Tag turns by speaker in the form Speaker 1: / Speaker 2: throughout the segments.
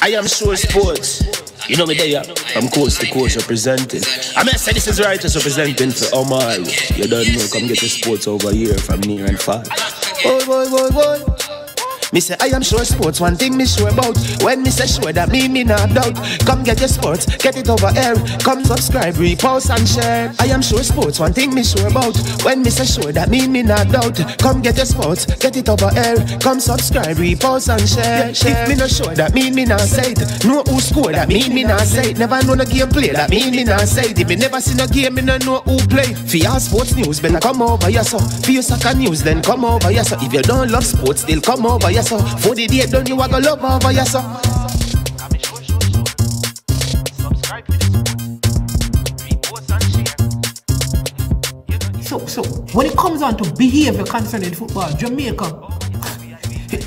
Speaker 1: I am sure sports. You know me there, from coast to coast representing. I mean, I say this is representing for Omar. You don't know, come get your sports over here from near and far. Boy, boy, boy, boy. Me say I am sure sports, one thing me sure about. When me say sure, that me me not doubt. Come get your sports, get it over here. Come subscribe, repost and share. I am sure sports, one thing me sure about. When me say sure, that me me not doubt. Come get your sports, get it over here. Come subscribe, repost and share. If me not sure, that mean me not say it. Know who score, that mean me not say it. Never know no game play, that mean me not say it. If me never see no game, me not know who play. For your sports news, better come over here so. For your soccer news, then come over here so. If you don't love sports, still come over here so. For the date done, you a go love over here so.
Speaker 2: So, so when it comes on to behavior concerning football, Jamaica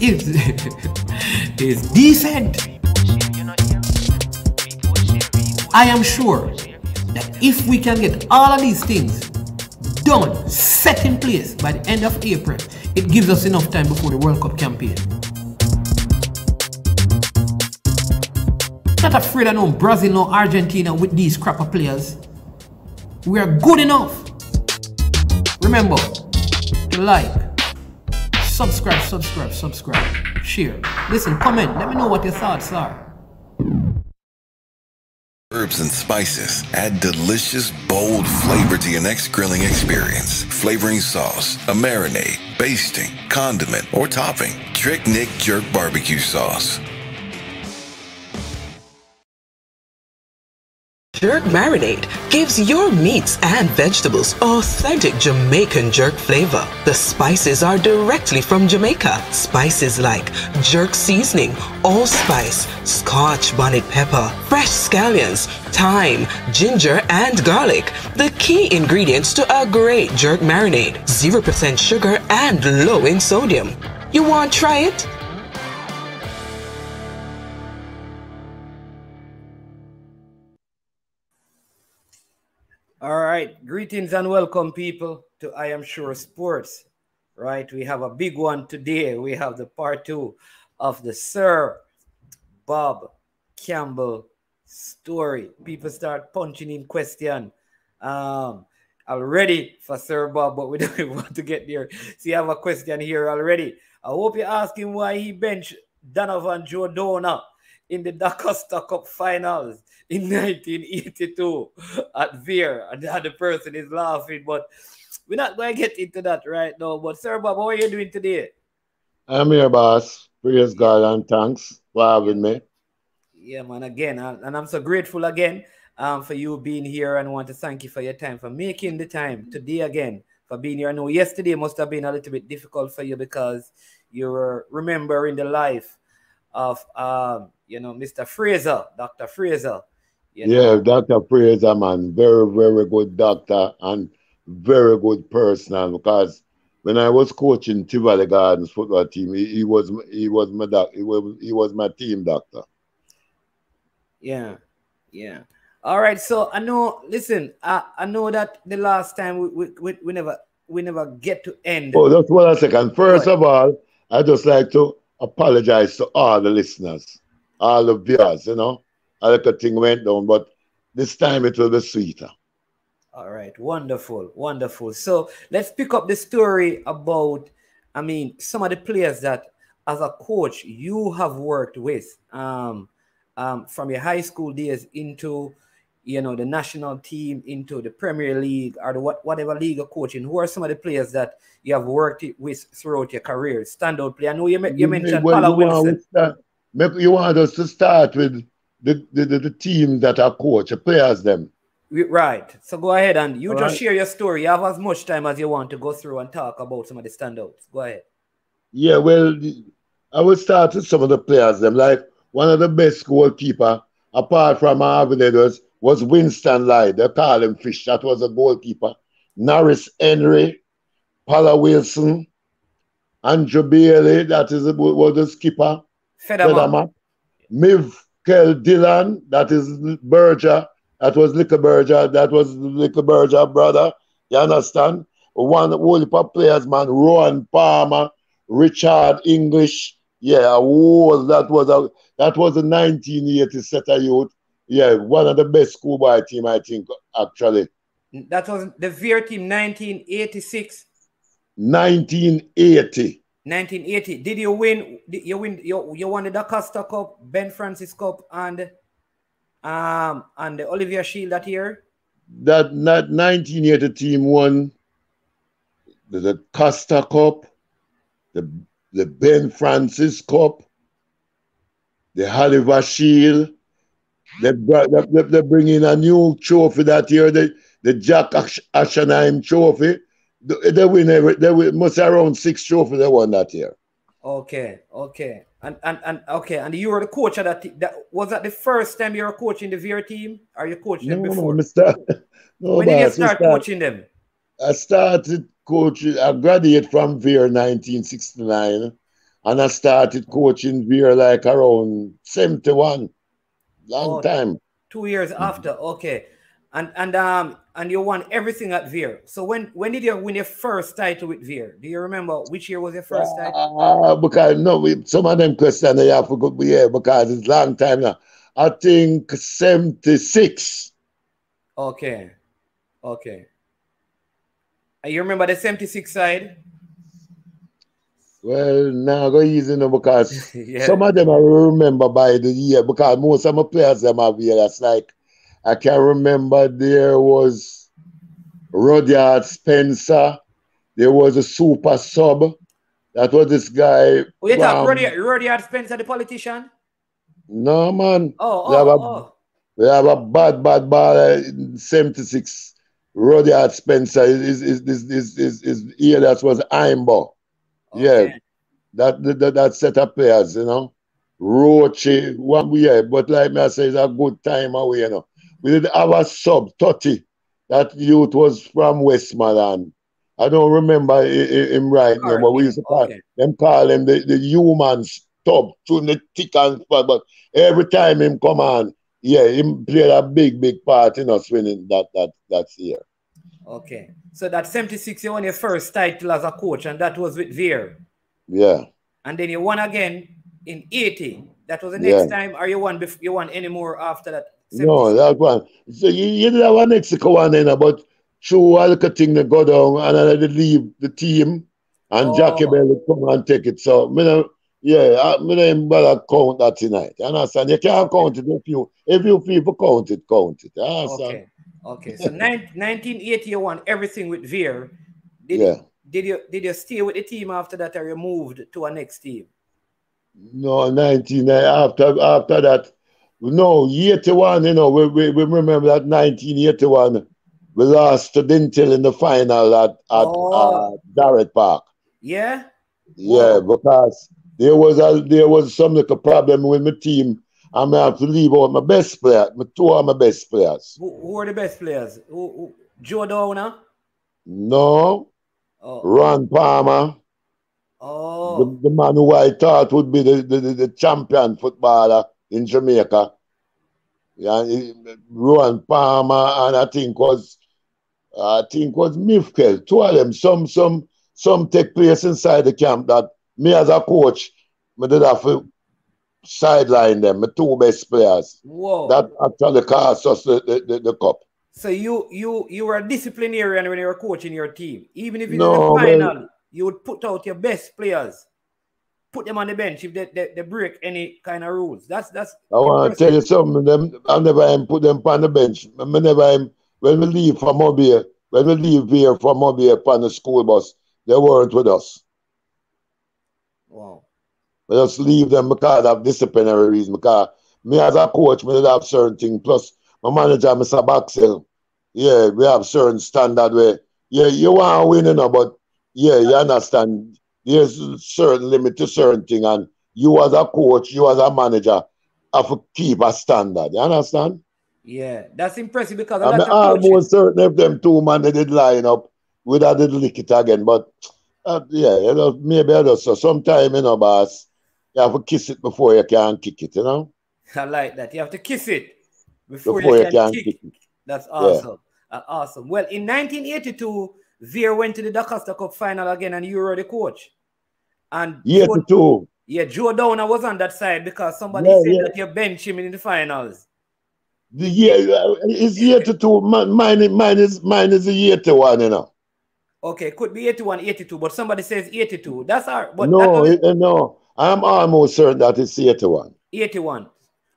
Speaker 2: is is decent. I am sure that if we can get all of these things done, set in place by the end of April, it gives us enough time before the World Cup campaign. Not afraid of no Brazil, no Argentina with these crap of players. We are good enough. Remember to like, subscribe, subscribe, subscribe, share. Listen, comment. Let me know what your thoughts are.
Speaker 3: Herbs and spices add delicious, bold flavor to your next grilling experience. Flavoring sauce, a marinade, basting, condiment, or topping. Tricnic Jerk Barbecue Sauce.
Speaker 4: Jerk Marinade gives your meats and vegetables authentic Jamaican jerk flavor. The spices are directly from Jamaica. Spices like jerk seasoning, allspice, scotch bonnet pepper, fresh scallions, thyme, ginger, and garlic. The key ingredients to a great jerk marinade. 0% sugar and low in sodium. You want to try it?
Speaker 5: All right, greetings and welcome, people, to I Am Sure Sports. Right, we have a big one today. We have the part two of the Sir Bob Campbell story. People start punching in question. Um, already for Sir Bob, but we don't want to get there. See, I have a question here already. I hope you're asking why he benched Donovan Joe Dona in the DaCosta Cup finals in 1982 at Vere, and the other person is laughing, but we're not going to get into that right now. But, Sir Bob, how are you doing today?
Speaker 6: I'm here, boss. Praise God and thanks for having me.
Speaker 5: Yeah, man, again, and I'm so grateful again um, for you being here and want to thank you for your time, for making the time today again, for being here. I know yesterday must have been a little bit difficult for you because you were remembering the life of, um, you know, Mr. Fraser, Dr. Fraser.
Speaker 6: You know? Yeah, Dr. Fraser, man, very, very good doctor and very good person. Because when I was coaching Tivoli Gardens football team, he, he was he was my doc, he was he was my team doctor.
Speaker 5: Yeah, yeah. All right. So I know. Listen, I, I know that the last time we we, we, we never we never get to end.
Speaker 6: Oh, just one second. First of all, I just like to apologize to all the listeners, all the viewers. You know, a little thing went down, but this time it will be sweeter.
Speaker 5: All right, wonderful, wonderful. So let's pick up the story about, I mean, some of the players that, as a coach, you have worked with um, um, from your high school days into, you know, the national team, into the Premier League or the what, whatever league of coaching. Who are some of the players that you have worked with throughout your career? Standout player. I know you, you mm-hmm. mentioned well, Paula Wilson.
Speaker 6: Want, you want us to start with the, the, the, the team that are coach, the players them.
Speaker 5: Right. So go ahead and you All just right. share your story. You have as much time as you want to go through and talk about some of the standouts. Go ahead.
Speaker 6: Yeah, well, I will start with some of the players. Them like one of the best goalkeeper, apart from Marvin Edwards, was Winston Lloyd. They call him Fish. That was a goalkeeper. Norris Henry, Paula Wilson, Andrew Bailey, that is was the skipper.
Speaker 5: Federman.
Speaker 6: Miv Kel Dillon, that is Berger, that was Licker Berger, that was Licker Berger brother. You understand? One whole of players, man, Rowan Palmer, Richard English, Yeah, oh, that was a that was a 1980 set of youth. Yeah, one of the best schoolboy team, I think, actually.
Speaker 5: That was the Vere team 1986.
Speaker 6: 1980.
Speaker 5: 1980. Did you win? Did you win? You, you won the DaCosta Cup, Ben Francis Cup, and um and the Olivier Shield that year.
Speaker 6: That that 1980 team won the, the Costa Cup, the the Ben Francis Cup, the Olivier Shield. They, they, they bring in a new trophy that year, the, the Jack Ashenheim trophy. They win every, they win must around six trophies they won that year.
Speaker 5: Okay, okay. And and and okay, and you were the coach of that, that was that the first time you were coaching the Vere team? Or you coaching
Speaker 6: no,
Speaker 5: them before?
Speaker 6: No, Mr. No,
Speaker 5: when did you start, start coaching them?
Speaker 6: I started coaching, I graduated from Vere 1969 and I started coaching Vere like around 71. Long oh, time.
Speaker 5: Two years after, okay. And and um and you won everything at Vere. So when when did you win your first title with Vere? Do you remember which year was your first title?
Speaker 6: Uh, because no, we, some of them questions I have to yeah, because it's long time now. I think 76.
Speaker 5: Okay. Okay. And you remember the 76 side?
Speaker 6: Well, now go easy now because yeah. some of them I remember by the year because most of my players them have here. That's like I can remember there was Rudyard Spencer. There was a super sub. That was this guy.
Speaker 5: Oh, you talk Rudyard, Rudyard Spencer, the politician?
Speaker 6: No, man.
Speaker 5: Oh, oh
Speaker 6: we
Speaker 5: oh,
Speaker 6: have a,
Speaker 5: oh.
Speaker 6: We have a bad, bad ball in 76. Rudyard Spencer is is is is is, is here that was Imbo. Yeah. That, that that set of players, you know. Roche, one we yeah, but like me I say, it's a good time away, you know. We did a sub 30. That youth was from Westmoreland. I don't remember him right now, but we used to call okay. them call him the, the human stub to the thick and fat. But every time him come on, yeah, him played a big, big part in us winning that that that year.
Speaker 5: Okay. So that 76 you won your first title as a coach, and that was with Vere.
Speaker 6: Yeah.
Speaker 5: And then you won again in 80. That was the next yeah. time, or you won before you won any more after that?
Speaker 6: 76? No, that one. So you, you did have a Mexico one then, but through all the thing that go down and I did leave the team and oh. Jackie Bell come and take it. So me know, yeah, I me don't bother count that tonight. You understand? You can't count it if you if you people count it, count it. You understand?
Speaker 5: Okay. Okay. So 1980 you won everything with Vere. Did
Speaker 6: yeah.
Speaker 5: You, did you did you stay with the team after that or you moved to a next team?
Speaker 6: No, 19 after after that. No, 81, you know, we, we, we remember that 1981 we lost to Dinthill in the final at, at oh. uh, Jarrett Park.
Speaker 5: Yeah?
Speaker 6: Yeah, because there was a there was some little problem with my team. I may have to leave out my best player, my two of my best players.
Speaker 5: Who, who are the best players? Who, who, Joe Downer?
Speaker 6: No. Oh. Ron Palmer.
Speaker 5: Oh.
Speaker 6: The, the, man who I thought would be the, the, the champion footballer in Jamaica. Yeah, Ron Palmer and I think was I think was Mifkel. Two of them. Some some some take place inside the camp that me as a coach, me did have to sideline them, my two best players.
Speaker 5: Whoa.
Speaker 6: That actually cost us the, the, the, the, cup.
Speaker 5: So you you you were a disciplinarian when you were coaching your team. Even if you no, the final, well, you would put out your best players, put them on the bench if they, they, they break any kind of rules. That's that's
Speaker 6: I want to tell you something. Them I never even put them on the bench. I never even, when we leave from Mobile, when we leave here from Mobile on the school bus, they weren't with us.
Speaker 5: Wow.
Speaker 6: We just leave them because of disciplinary reasons. Because me as a coach, me have certain things. Plus, my manager, Mr. Baxel, yeah, we have certain standard where, yeah, you want to win, you know, but yeah, you understand, there's a certain limit to certain thing. And you as a coach, you as a manager, have to keep a standard. You understand?
Speaker 5: Yeah, that's impressive because
Speaker 6: I'm almost certain if them two man they did line up, we'd have did lick it again. But uh, yeah, you know, maybe I just so sometime, you know, boss, you have to kiss it before you can kick it, you know?
Speaker 5: I like that. You have to kiss it before, before you, can, can kick, kick, it. That's awesome. Yeah. Uh, awesome. Well, in 1982, Vere went to the DaCosta Cup final again and you were the coach. And
Speaker 6: 82.
Speaker 5: Yeah, Joe Downer was on that side because somebody
Speaker 6: Yeah,
Speaker 5: said
Speaker 6: yeah.
Speaker 5: that you bench him in the finals.
Speaker 6: The year is year to two. Mine, mine is mine is a year to one, you know.
Speaker 5: Okay, could be 81, 82, but somebody says 82. That's our but
Speaker 6: no,
Speaker 5: doesn't-
Speaker 6: it- no. I'm almost certain that it's year to one.
Speaker 5: 81.
Speaker 6: yeah,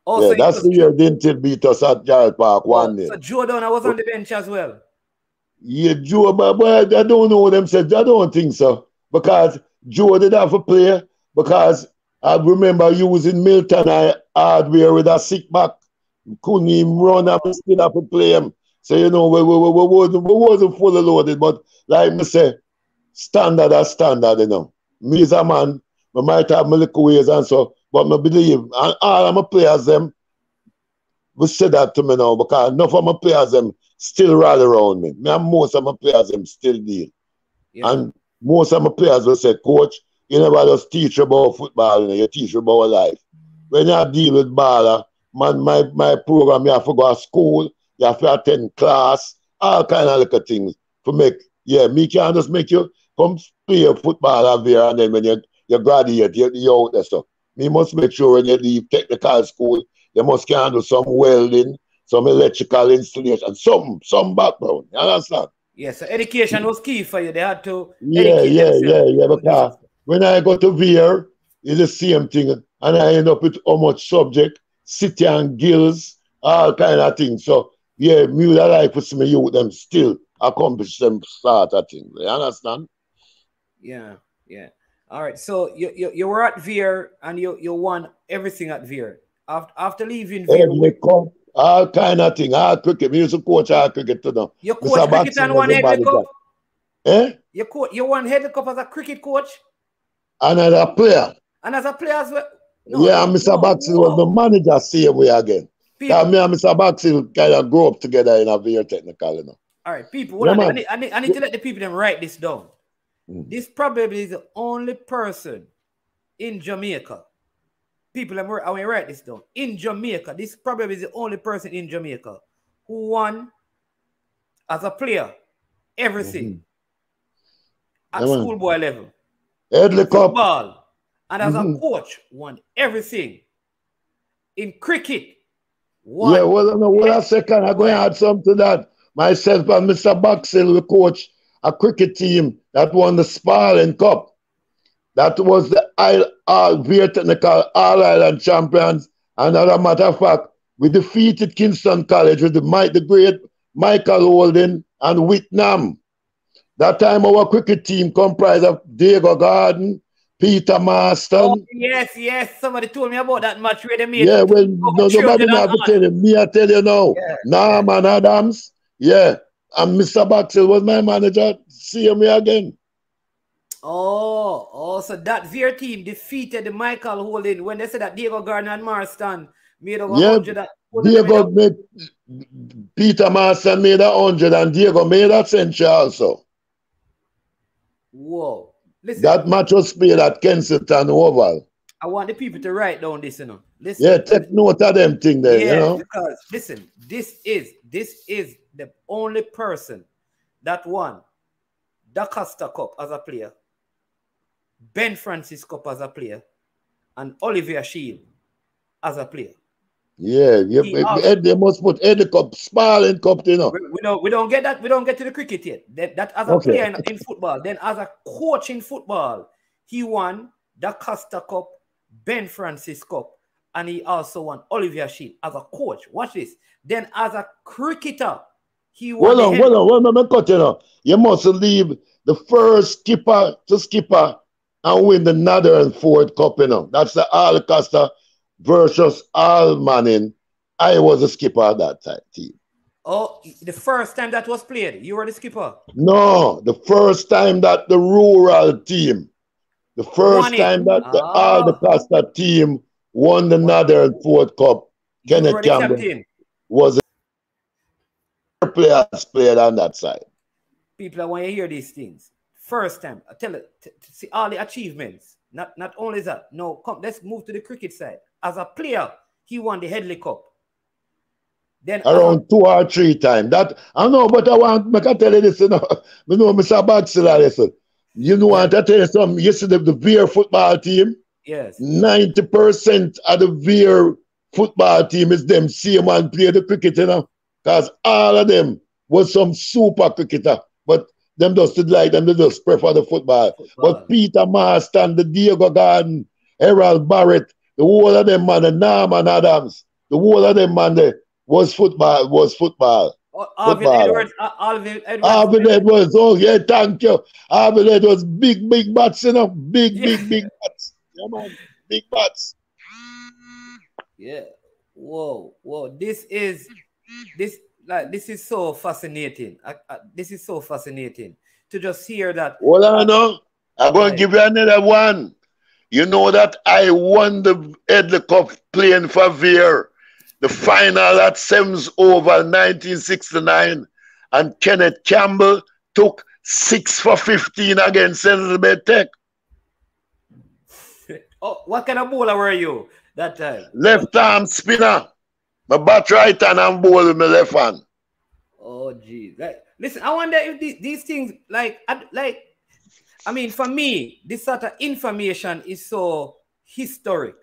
Speaker 5: Also, it
Speaker 6: that's the year Dinthill beat us at Jarrett Park oh, one
Speaker 5: So
Speaker 6: nil.
Speaker 5: Joe Downer was on the bench as well.
Speaker 6: Yeah, Joe, but, but I don't know them said. I don't think so because Joe did have a play because I remember using Milton I hardware with a sick back. Couldn't even run up and still have to play him. So you know we, we, we, we wasn't we wasn't fully loaded, but like me say, standard as standard, you know. Me as a man, I might have my little ways and so, but I believe and all of my players them we say that to me now because enough of my players them still rally around me. Me and most of my players them still deal.
Speaker 5: Yeah.
Speaker 6: And most of my players will say, Coach, you never just teach about football, you, know, you teach about life. When you deal with baller, man, my, my program, you have to go to school, you have to attend class, all kind of little things to make, yeah, me can just make you come play football over here and then when you, you graduate, you, you out there. So me must make sure when you leave technical school, you must can do some welding, some electrical installation, some some background. You understand?
Speaker 5: Yeah, so education was key for you. They had to
Speaker 6: Yeah, yeah,
Speaker 5: themselves.
Speaker 6: yeah, yeah. Because when I go to Vere, it's the same thing, and I end up with how much subject, City and Guilds, all kind of things. So yeah, me would like to see me youth them still accomplish them sort of things. You understand?
Speaker 5: Yeah, yeah. All right. So you you, you were at Vere and you you won everything at Vere. After after leaving Vere,
Speaker 6: Every cup, all kind of thing, all cricket. Me used to coach all cricket to them.
Speaker 5: you
Speaker 6: Mr.
Speaker 5: coach cricket
Speaker 6: Baxter
Speaker 5: and won
Speaker 6: the
Speaker 5: Cup.
Speaker 6: Eh?
Speaker 5: You co- you won Headley Cup as a cricket coach
Speaker 6: Another player.
Speaker 5: and as a player as well.
Speaker 6: yeah, and Mr.
Speaker 5: no,
Speaker 6: Baxter
Speaker 5: no.
Speaker 6: was the manager same way again.
Speaker 5: People,
Speaker 6: That me and Mr. Baxter kind of grew up together in a very technical, you know.
Speaker 5: all right, people.
Speaker 6: Yeah.
Speaker 5: I, need, I, need, I need to let the people them write this down.
Speaker 6: Mm.
Speaker 5: This probably is the only person in Jamaica. People, I'm, I to write this down. In Jamaica, this probably is the only person in Jamaica who won as a player everything at
Speaker 6: Mm-hmm. Yeah,
Speaker 5: schoolboy level.
Speaker 6: Headley Cup.
Speaker 5: Football. And as
Speaker 6: Mhm.
Speaker 5: a coach, won everything. In cricket, won.
Speaker 6: Yeah, well, no, well, a second, I'm going to add something to that. Myself and Mr. Boxell, we coach a cricket team that won the Sparling Cup. That was the Isle, all technical All Island champions. And as a matter of fact, we defeated Kingston College with the, Mike, the great Michael Holding and Whitnam. That time, our cricket team comprised of Diego Garden, Peter Marston,
Speaker 5: Oh, yes, yes. Somebody told me about that match where they made
Speaker 6: Yeah, well, no, nobody
Speaker 5: children
Speaker 6: have
Speaker 5: and
Speaker 6: to tell you. Me, I tell you now.
Speaker 5: Yeah.
Speaker 6: Norman Adams, yeah. And Mr. Baxter was my manager. See me again.
Speaker 5: Oh, oh, so that Vere team defeated the Michael Holding when they said that Diego Gardner and Marston made over
Speaker 6: Yeah,
Speaker 5: 100. and- what did they
Speaker 6: Diego
Speaker 5: make up?
Speaker 6: made, Peter Marston made a hundred and Diego made a century also.
Speaker 5: Whoa. Listen,
Speaker 6: That match was played at Kensington Oval.
Speaker 5: I want the people to write down this, you know. Listen.
Speaker 6: Yeah, take note of them thing there,
Speaker 5: Yeah,
Speaker 6: you know.
Speaker 5: because listen, this is this is the only person that won the Costa Cup as a player, Ben Francis Cup as a player, and Olivier Shield as a player.
Speaker 6: Yeah, yeah.
Speaker 5: He also-
Speaker 6: Ed, they must put Eddie Cup, Sparling Cup, you know.
Speaker 5: We, we don't we don't get that we don't get to the cricket yet. That, that as a
Speaker 6: Okay.
Speaker 5: player in, in football, then as a coach in football, he won the Costa Cup, Ben Francis Cup, and he also won Olivier Shield as a coach. Watch this. Then as a cricketer, he the
Speaker 6: on, hold on, hold on, me cut you must leave the first skipper to skipper and win the Northern Ford Cup, you know. That's the Al Costa versus Al Manning. I was a skipper at that time, team.
Speaker 5: Oh, the first time that was played, you were the skipper.
Speaker 6: No, the first time that the rural team, the first time that the
Speaker 5: Ah.
Speaker 6: Al team won the Northern Ford Cup, Kenneth Campbell was a players played on that side.
Speaker 5: People, I want you to hear these things. First time, I tell it see all the achievements. Not not only that. No, come, let's move to the cricket side. As a player, he won the Headley Cup. Then
Speaker 6: around two or three times. That I know, but I want make I tell you this, you know. Me know Mr. Baxter, listen. You know what I tell you something? Yesterday the Vere football team,
Speaker 5: Yes.
Speaker 6: 90% of the Vere football team is them same man play the cricket, you know. Because all of them was some super cricketer. But them just did like them, they just prefer the football.
Speaker 5: Football.
Speaker 6: But Peter Marston, the Diego Garden, Harold Barrett, the whole of them man, the Norman Adams, the whole of them man there was football, was football.
Speaker 5: Oh, Alvin. Edwards. uh, Alvin Edwards.
Speaker 6: Alvin Edwards, oh yeah, thank you. Alvin Edwards, big, big bats, you know, big,
Speaker 5: Yeah.
Speaker 6: big, big bats. Yeah, man, big bats.
Speaker 5: Yeah. Whoa, whoa. This is this like this is so fascinating. I, I, this is so fascinating to just hear that.
Speaker 6: Hold on, no. I'm going to give you another one. You know that I won the Headley Cup playing for Vere, the final at Sems Oval 1969, and Kenneth Campbell took six for 15 against Elizabeth Tech.
Speaker 5: Oh, what kind of bowler were you that time?
Speaker 6: Left arm spinner. My bat right hand and bowl with my left hand.
Speaker 5: Oh, geez. Like, listen, I wonder if these, these things, like, I, like, I mean, for me, this sort of information is so historic.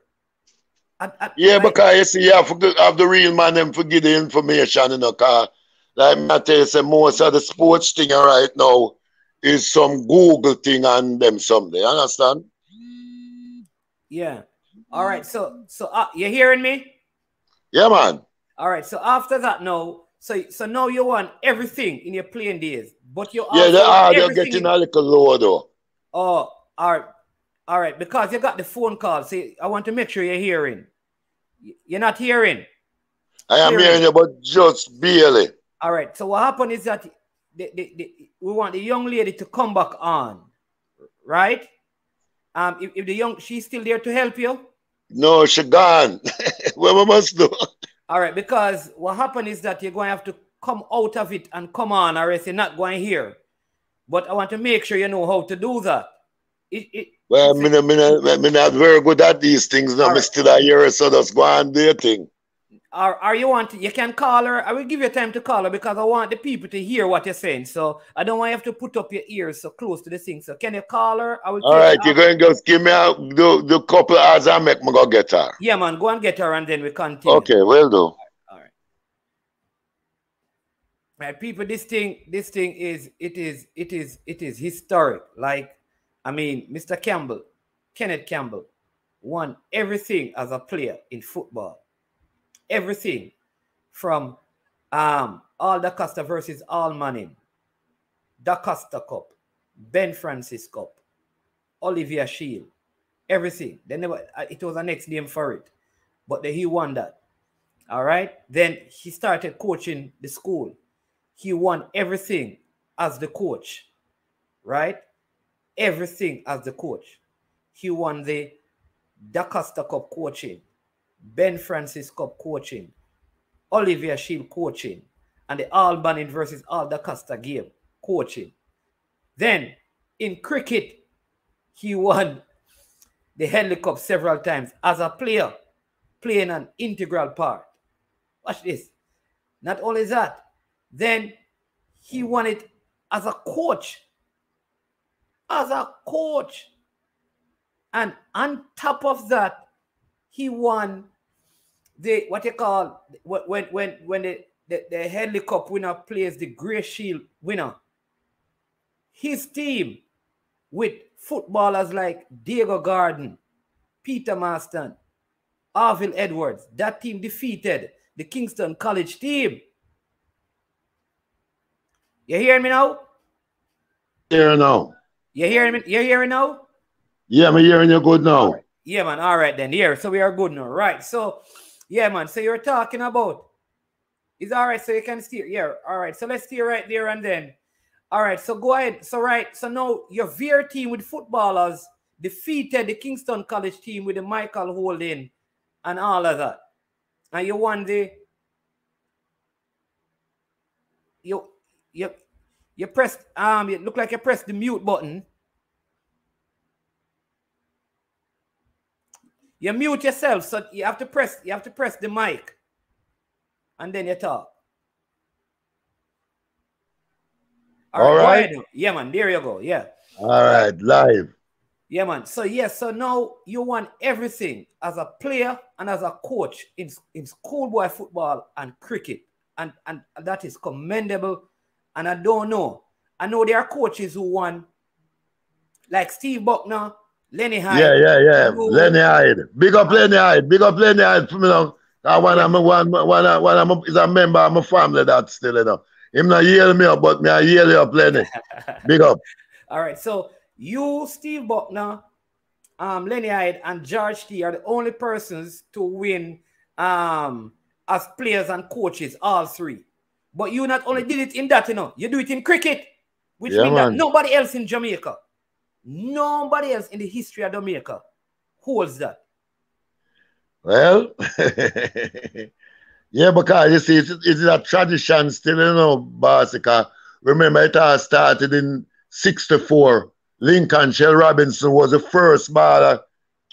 Speaker 5: I- I-
Speaker 6: Yeah,
Speaker 5: like-
Speaker 6: because you see, you have, to have the real man them forget the information, you know, cause like I tell you, say most of the sports thing right now is some Google thing and them something. You understand?
Speaker 5: yeah. All right. So, so uh, you hearing me?
Speaker 6: Yeah, man.
Speaker 5: All right. So after that, now, so so now you want everything in your playing days, but you're
Speaker 6: Yeah,
Speaker 5: they
Speaker 6: are
Speaker 5: they're
Speaker 6: getting
Speaker 5: in-
Speaker 6: a little low though.
Speaker 5: Oh, all right. All right. Because you got the phone call. See, I want to make sure you're hearing. You're not hearing.
Speaker 6: I am
Speaker 5: Hearing.
Speaker 6: hearing you, but just barely.
Speaker 5: All right. So what happened is that the, the, the, we want the young lady to come back on, right? Um, if, if the young she's still there to help you.
Speaker 6: No, she gone. what we must do?
Speaker 5: All right, because what happened is that you're going to have to come out of it and come on, or else you're not going here. But I want to make sure you know how to do that. It, it,
Speaker 6: Well, me, not- me, not- me not very good at these things. No,
Speaker 5: All
Speaker 6: me
Speaker 5: right.
Speaker 6: still a year, so just go and do your thing.
Speaker 5: Or, or you want you can call her. I will give you time to call her because I want the people to hear what you're saying. So I don't want you have to put up your ears so close to the thing. So can you call her? I will.
Speaker 6: All right, you're going to just give me a, the, the couple hours I make me go get her.
Speaker 5: Yeah, man, go and get her and then we continue.
Speaker 6: Okay, will do.
Speaker 5: All right. Right, people, this thing, this thing is it is it is it is historic. Like, I mean, Mr. Campbell, Kenneth Campbell, won everything as a player in football. Everything from um all Da Costa versus All Manning, Da Costa Cup, Ben Francis Cup, Olivier Shield, everything. They never uh, it was a next name for it, but he won that. All right. Then he started coaching the school. He won everything as the coach, right? Everything as the coach. He won the Da Costa Cup coaching, Ben Francis Cup coaching, Olivier Shield coaching, and the Albany versus Al Da Costa game coaching. Then in cricket, he won the Headley Cup several times as a player, playing an integral part. Watch this. Not only that, then he won it as a coach. As a coach. And on top of that, he won the what you call when when when the, the, the Headley Cup winner plays the Grey Shield winner. His team with footballers like Diego Garden, Peter Marston, Arville Edwards, that team defeated the Kingston College team. You hearing me now?
Speaker 6: Here now.
Speaker 5: You hearing me? You hearing now?
Speaker 6: Yeah, I'm hearing you good now.
Speaker 5: Yeah, man. All right then. Here, so we are good now. Right. So, yeah, man. So you're talking about. It's all right. So you can steer. Yeah. All right. So let's steer right there and then. All right. So go ahead. So right. So now your Vere team with footballers defeated the Kingston College team with the Michael Holding and all of that. And you won the. You you you pressed um. It look like you pressed the mute button. You mute yourself, so you have to press. You have to press the mic, and then you talk.
Speaker 6: All
Speaker 5: go
Speaker 6: right.
Speaker 5: Yeah, man. There you go. Yeah.
Speaker 6: All right, live.
Speaker 5: Yeah, man. So yes, so now you want everything as a player and as a coach in, in schoolboy football and cricket. And, and that is commendable. And I don't know. I know there are coaches who won, like Steve Buckner, Lenny Hyde.
Speaker 6: Yeah, yeah, yeah. Lenny Hyde. Big up Lenny Hyde. Big up Lenny Hyde for me now. Cause when yeah. I'm a, one, when, I, I'm is a member of my family that still, you know. Him not yell me up, but me I yell you up Lenny. Big up.
Speaker 5: All right. So you, Steve Buckner, um, Lenny Hyde, and George T are the only persons to win um, as players and coaches, all three. But you not only did it in that, you know, you do it in cricket, which yeah, means that nobody else in Jamaica, nobody else in the history of Jamaica holds that.
Speaker 6: Well, yeah, because you see, it's, it's a tradition still, you know, Barsica. Remember, it all started in 64 Lincoln Shell Robinson was the first baller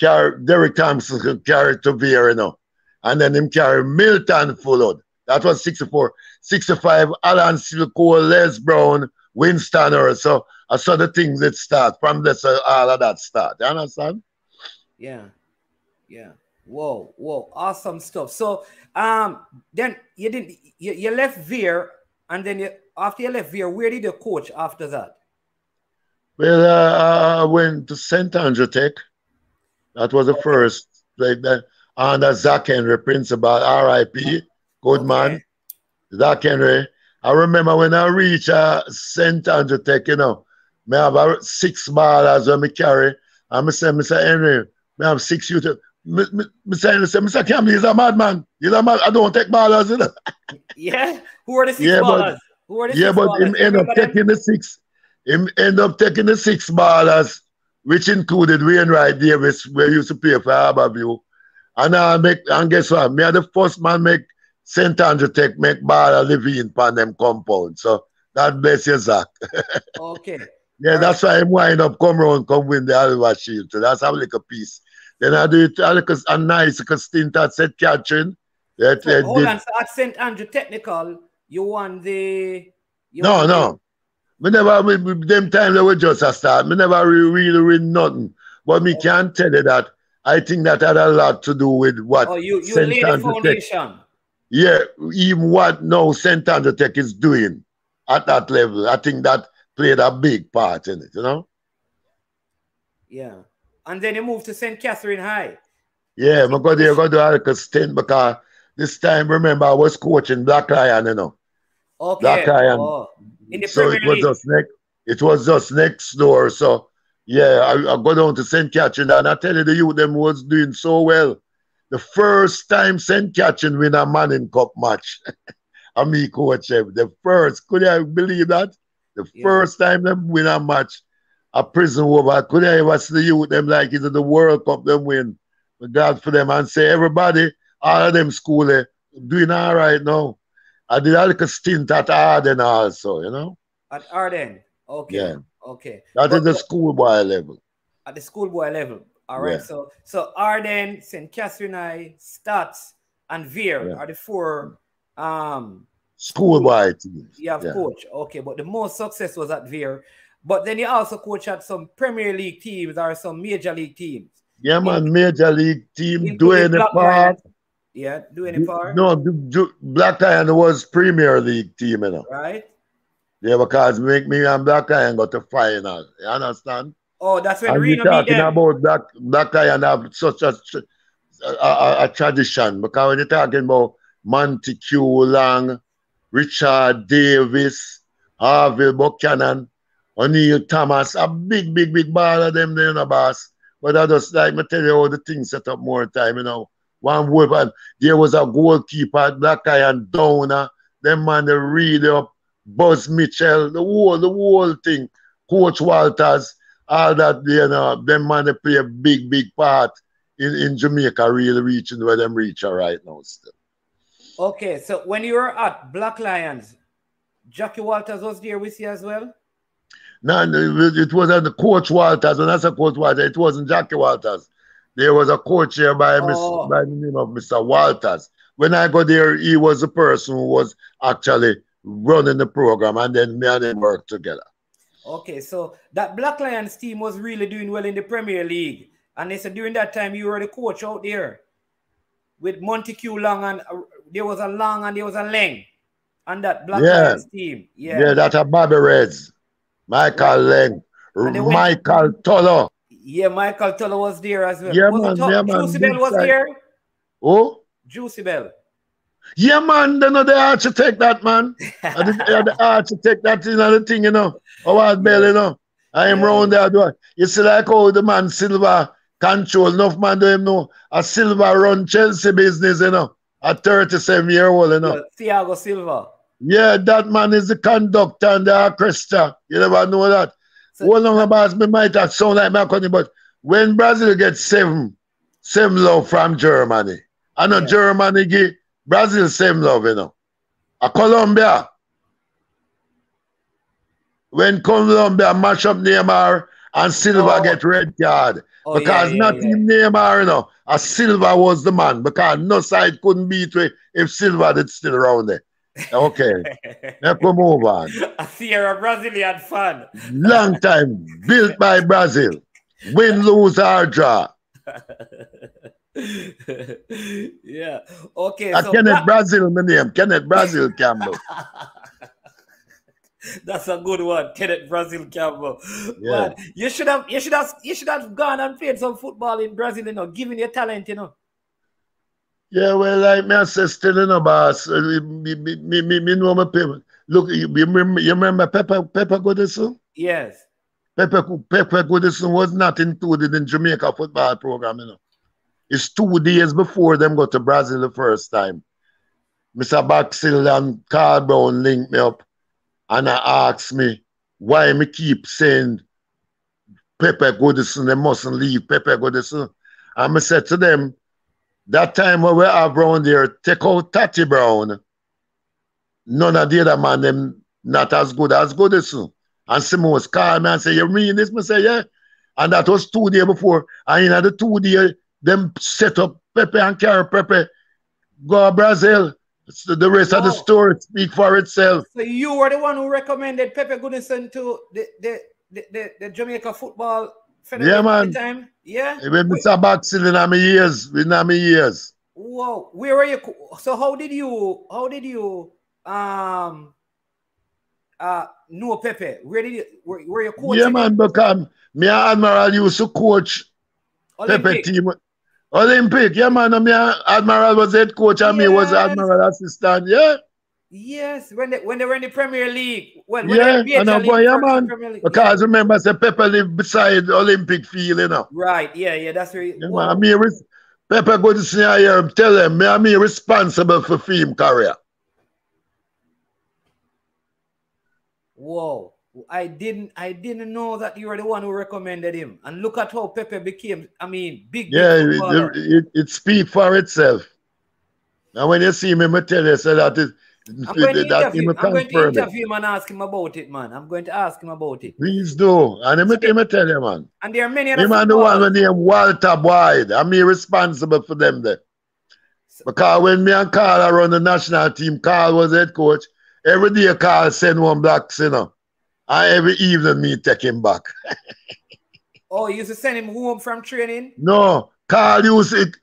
Speaker 6: carry Derek Thompson carry to Vere, you know. And then him carry Milton Fullwood. That was 64. 65, Alan Silco, Les Brown, Winston or so I saw the things that start from this uh, all of that start. You understand?
Speaker 5: Yeah. Yeah. Whoa, whoa, awesome stuff. So um then you didn't you, you left Vere and then you after you left Vere, where did you coach after that?
Speaker 6: Well, uh, I went to St. Andrew Tech. That was the okay. first. Like that, under Zach Henry, principal, RIP, good okay. man. Zach Henry. I remember when I reached uh, St. Andrew Tech, you know, me have about six ballers when me carry. And I say, Mr. Henry, me have six youth. Me, me, me say, Mr. Campbell, he's a madman. He's a mad. I don't take ballers, you know.
Speaker 5: yeah. Who are the six yeah, ballers? But, Who are the
Speaker 6: yeah, but him end up taking the six. Him end up taking the six ballers, which included Wainwright Davis, where used to play for Harborview. And I make and guess what? Me are the first man make St. Andrew Tech make baller living on them compound. So God bless you, Zach.
Speaker 5: Okay.
Speaker 6: Yeah, All that's right. why I'm wind up come round, come win the Olivier Shield. So that's how like a piece. Then I do it like a, a nice a stint at St. Catherine.
Speaker 5: That, so, hold did. on, so at St. Andrew Technical, you won the you
Speaker 6: no, no. We never, we, them time that we just a start, we never really, really win nothing. But me oh. can't tell you that. I think that had a lot to do with what.
Speaker 5: Oh, you, you laid the foundation. Tech,
Speaker 6: yeah, even what now St. Andrew Tech is doing at that level. I think that played a big part in it, you know?
Speaker 5: Yeah. And then you moved to St. Catherine High.
Speaker 6: Yeah, I go there, go to a stint because this time, remember, I was coaching Black Lion, you know.
Speaker 5: Okay. Black Lion. Oh
Speaker 6: in the so it was League. just next. It was just next door. So yeah, I, I go down to St. Catherine and I tell you the youth them was doing so well. The first time St. Catherine win a Manning Cup match, I me coach them. The first, could you believe that? The yeah. first time them win a match, a prison over. Could I ever see the youth them like it the World Cup them win? But God for them and say everybody, all of them school eh, doing all right now. I did a little stint at Arden also, you know.
Speaker 5: At Arden, okay. Yeah. Okay.
Speaker 6: That but, is the schoolboy level.
Speaker 5: At the schoolboy level. All right. Yeah. So so Arden, St. Catherine I, Stats, and Vere yeah. are the four um
Speaker 6: schoolboy teams.
Speaker 5: You have yeah. coach. Okay, but the most success was at Vere. But then you also coach at some Premier League teams or some major league teams.
Speaker 6: Yeah, man, in, major league team doing the part.
Speaker 5: Yeah, doing any part?
Speaker 6: No, do, do, Black Lion was Premier League team, you know.
Speaker 5: Right.
Speaker 6: Yeah, because make me and Black Lion got to final. You understand?
Speaker 5: Oh, that's when
Speaker 6: and
Speaker 5: Reno
Speaker 6: talking about Black, Black Lion have such a, a, a, a, tradition. Because when you're talking about Montague Long, Richard Davis, Harvey Buchanan, O'Neill Thomas, a big, big, big ball of them there, you know, boss. But I just like me tell you all the things set up more time, you know one weapon. There was a goalkeeper, Black and Downer. Them man, they read up Buzz Mitchell, the whole, the whole thing. Coach Walters, all that, you know, them man, they play a big, big part in, in Jamaica, really reaching where them reach are right now still.
Speaker 5: Okay, so when you were at Black Lions, Jackie Walters was there with you as well?
Speaker 6: No, it was at the Coach Walters, and that's a Coach Walters. It wasn't Jackie Walters. There was a coach here by, oh. by the name of Mr. Walters. When I got there, he was the person who was actually running the program, and then me and him worked together.
Speaker 5: Okay, so that Black Lions team was really doing well in the Premier League. And they said during that time you were the coach out there with Monty Montague Long and there was a Long and there was a Leng on that Black
Speaker 6: Yeah.
Speaker 5: Lions team. Yeah.
Speaker 6: Yeah, that a Bobby Reds. Michael Leng. Michael Tolo.
Speaker 5: Yeah, Michael Tuller was there as well.
Speaker 6: Yeah,
Speaker 5: was
Speaker 6: man, yeah, man,
Speaker 5: Juicy Bell was there?
Speaker 6: Oh?
Speaker 5: Juicy Bell.
Speaker 6: Yeah, man, they know the architect that, man. I the, yeah, the architect that is another thing, you know. Howard Bell, you know. I am
Speaker 5: Yeah.
Speaker 6: round there. do I- You see, like how the man Silva control, enough man do him know. A Silva run Chelsea business, you know. At 37 year old, you know.
Speaker 5: Yeah, Thiago Silva.
Speaker 6: Yeah, that man is the conductor and the orchestra. You never know that.
Speaker 5: So-
Speaker 6: How long about me might have sound like my country, but when Brazil gets seven, seven love from Germany, and know
Speaker 5: Yeah.
Speaker 6: Germany give Brazil same love, you know. A Colombia. When Colombia mash up Neymar and Silva
Speaker 5: Oh.
Speaker 6: get red card.
Speaker 5: Oh,
Speaker 6: because
Speaker 5: yeah, yeah,
Speaker 6: not
Speaker 5: yeah.
Speaker 6: Neymar, you know, a Silva was the man because no side couldn't beat it if Silva did still around there. Okay, let's go move on.
Speaker 5: a Sierra Brazilian fan.
Speaker 6: Long time, built by Brazil. Win, lose, or draw.
Speaker 5: yeah. Okay.
Speaker 6: Uh,
Speaker 5: so
Speaker 6: Kenneth Brazil, my name. Kenneth Brazil Campbell.
Speaker 5: That's a good one, Kenneth Brazil Campbell.
Speaker 6: Yeah.
Speaker 5: Man, you should have, you should have, you should have gone and played some football in Brazil. You know, given your talent. You know.
Speaker 6: Yeah, well, like me, I say still, you know, boss. uh, Me, me, me, me, me know my people. Look, you, you remember, you remember Pepper, Pepper Goodison?
Speaker 5: Yes.
Speaker 6: Pepper, Pepper Goodison was not included in Jamaica football program, you know. It's two days before them go to Brazil the first time. Mr. Baxil and Carl Brown linked me up and I asked me why me keep saying Pepper Goodison, they mustn't leave Pepper Goodison. And I said to them, that time when we have Brown there, take out Tati Brown. None of the other man them not as good as Goodison. And Simons called me and said, You mean this? I say, Yeah. And that was two days before. And in the two days, them set up Pepe and carry Pepe, go to Brazil. So the rest of the story speak for itself.
Speaker 5: So you were the one who recommended Pepe Goodison to the the, the, the, the Jamaica Football Federation
Speaker 6: Yeah, man.
Speaker 5: time? Yeah.
Speaker 6: When Mr. Baxil in my years, in my years.
Speaker 5: Whoa. Where were you? So how did you? How did you? Um. Uh, know Pepe. Where did you? Were, were you coaching?
Speaker 6: Yeah, man, because me and Admiral used to coach Pepe team. Olympic, yeah, man. and Me and Admiral was head coach and me was
Speaker 5: Yes.
Speaker 6: Admiral assistant. Yeah.
Speaker 5: Yes, when they when they were in the Premier League. Well, when
Speaker 6: Yeah,
Speaker 5: they
Speaker 6: and I'm going, yeah, man. Because remember, say Pepe live beside Olympic field, you know.
Speaker 5: Right, yeah, yeah, that's right.
Speaker 6: Yeah, man, me res- Pepe go to see here, tell them, me me responsible for film career.
Speaker 5: Whoa. I didn't I didn't know that you were the one who recommended him. And look at how Pepe became, I mean, big,
Speaker 6: Yeah, it, it, it, it speak for itself. And when you see me, I tell you, say that is
Speaker 5: I'm going to interview. I'm going to interview him and ask him about it, man. I'm going to ask him about it.
Speaker 6: Please do. And him, him tell you, man.
Speaker 5: And there are many other
Speaker 6: Him the one
Speaker 5: footballers-
Speaker 6: with name Walter Boyd. I'm me responsible for them there. Because when me and Carl are on the national team, Carl was head coach. Every day Carl send one black sinner. And every evening me take him back.
Speaker 5: Oh, you used to send him home from training?
Speaker 6: No, Carl used it.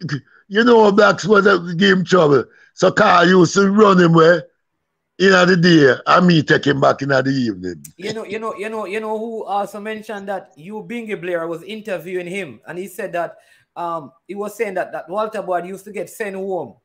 Speaker 6: You know, blacks was a give him trouble. So Carl used to run him where in the day and me take him back in the evening.
Speaker 5: You know, you know, you know, you know who also mentioned that you Bingy Blair was interviewing him, and he said that um he was saying that that Walter Boyd used to get sent home,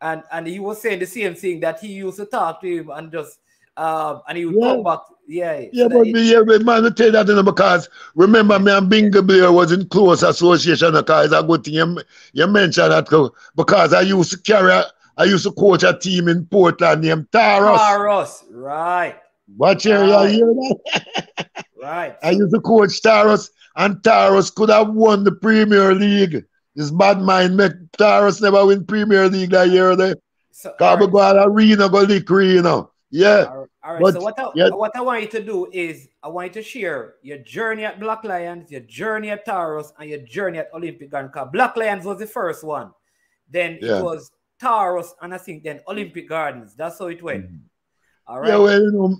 Speaker 5: and and he was saying the same thing that he used to talk to him and just um and he would
Speaker 6: Yeah.
Speaker 5: come back. Yeah,
Speaker 6: Yeah,
Speaker 5: so
Speaker 6: but me, yeah, but man, I tell that you know, because remember me and Bingo Blair was in close association because it's a good thing you, you mentioned that because I used to carry, a- I used to coach a team in Portland named Taros.
Speaker 5: Taros, right,
Speaker 6: Watch here,
Speaker 5: Right.
Speaker 6: you hear that?
Speaker 5: right.
Speaker 6: I used to coach Taros, and Taros could have won the Premier League. This bad mind make Taros never win Premier League that year. There,
Speaker 5: So,
Speaker 6: Cause we go arena, go lick know. Yeah.
Speaker 5: All right, all right.
Speaker 6: But,
Speaker 5: so what I,
Speaker 6: yeah.
Speaker 5: what I want you to do is I want you to share your journey at Black Lions, your journey at Taros, and your journey at Olympic Garden. Because Black Lions was the first one. Then
Speaker 6: Yeah.
Speaker 5: it was Taros, and I think then Olympic Gardens. That's how it went. All right.
Speaker 6: Mm-hmm. Yeah, well, you know,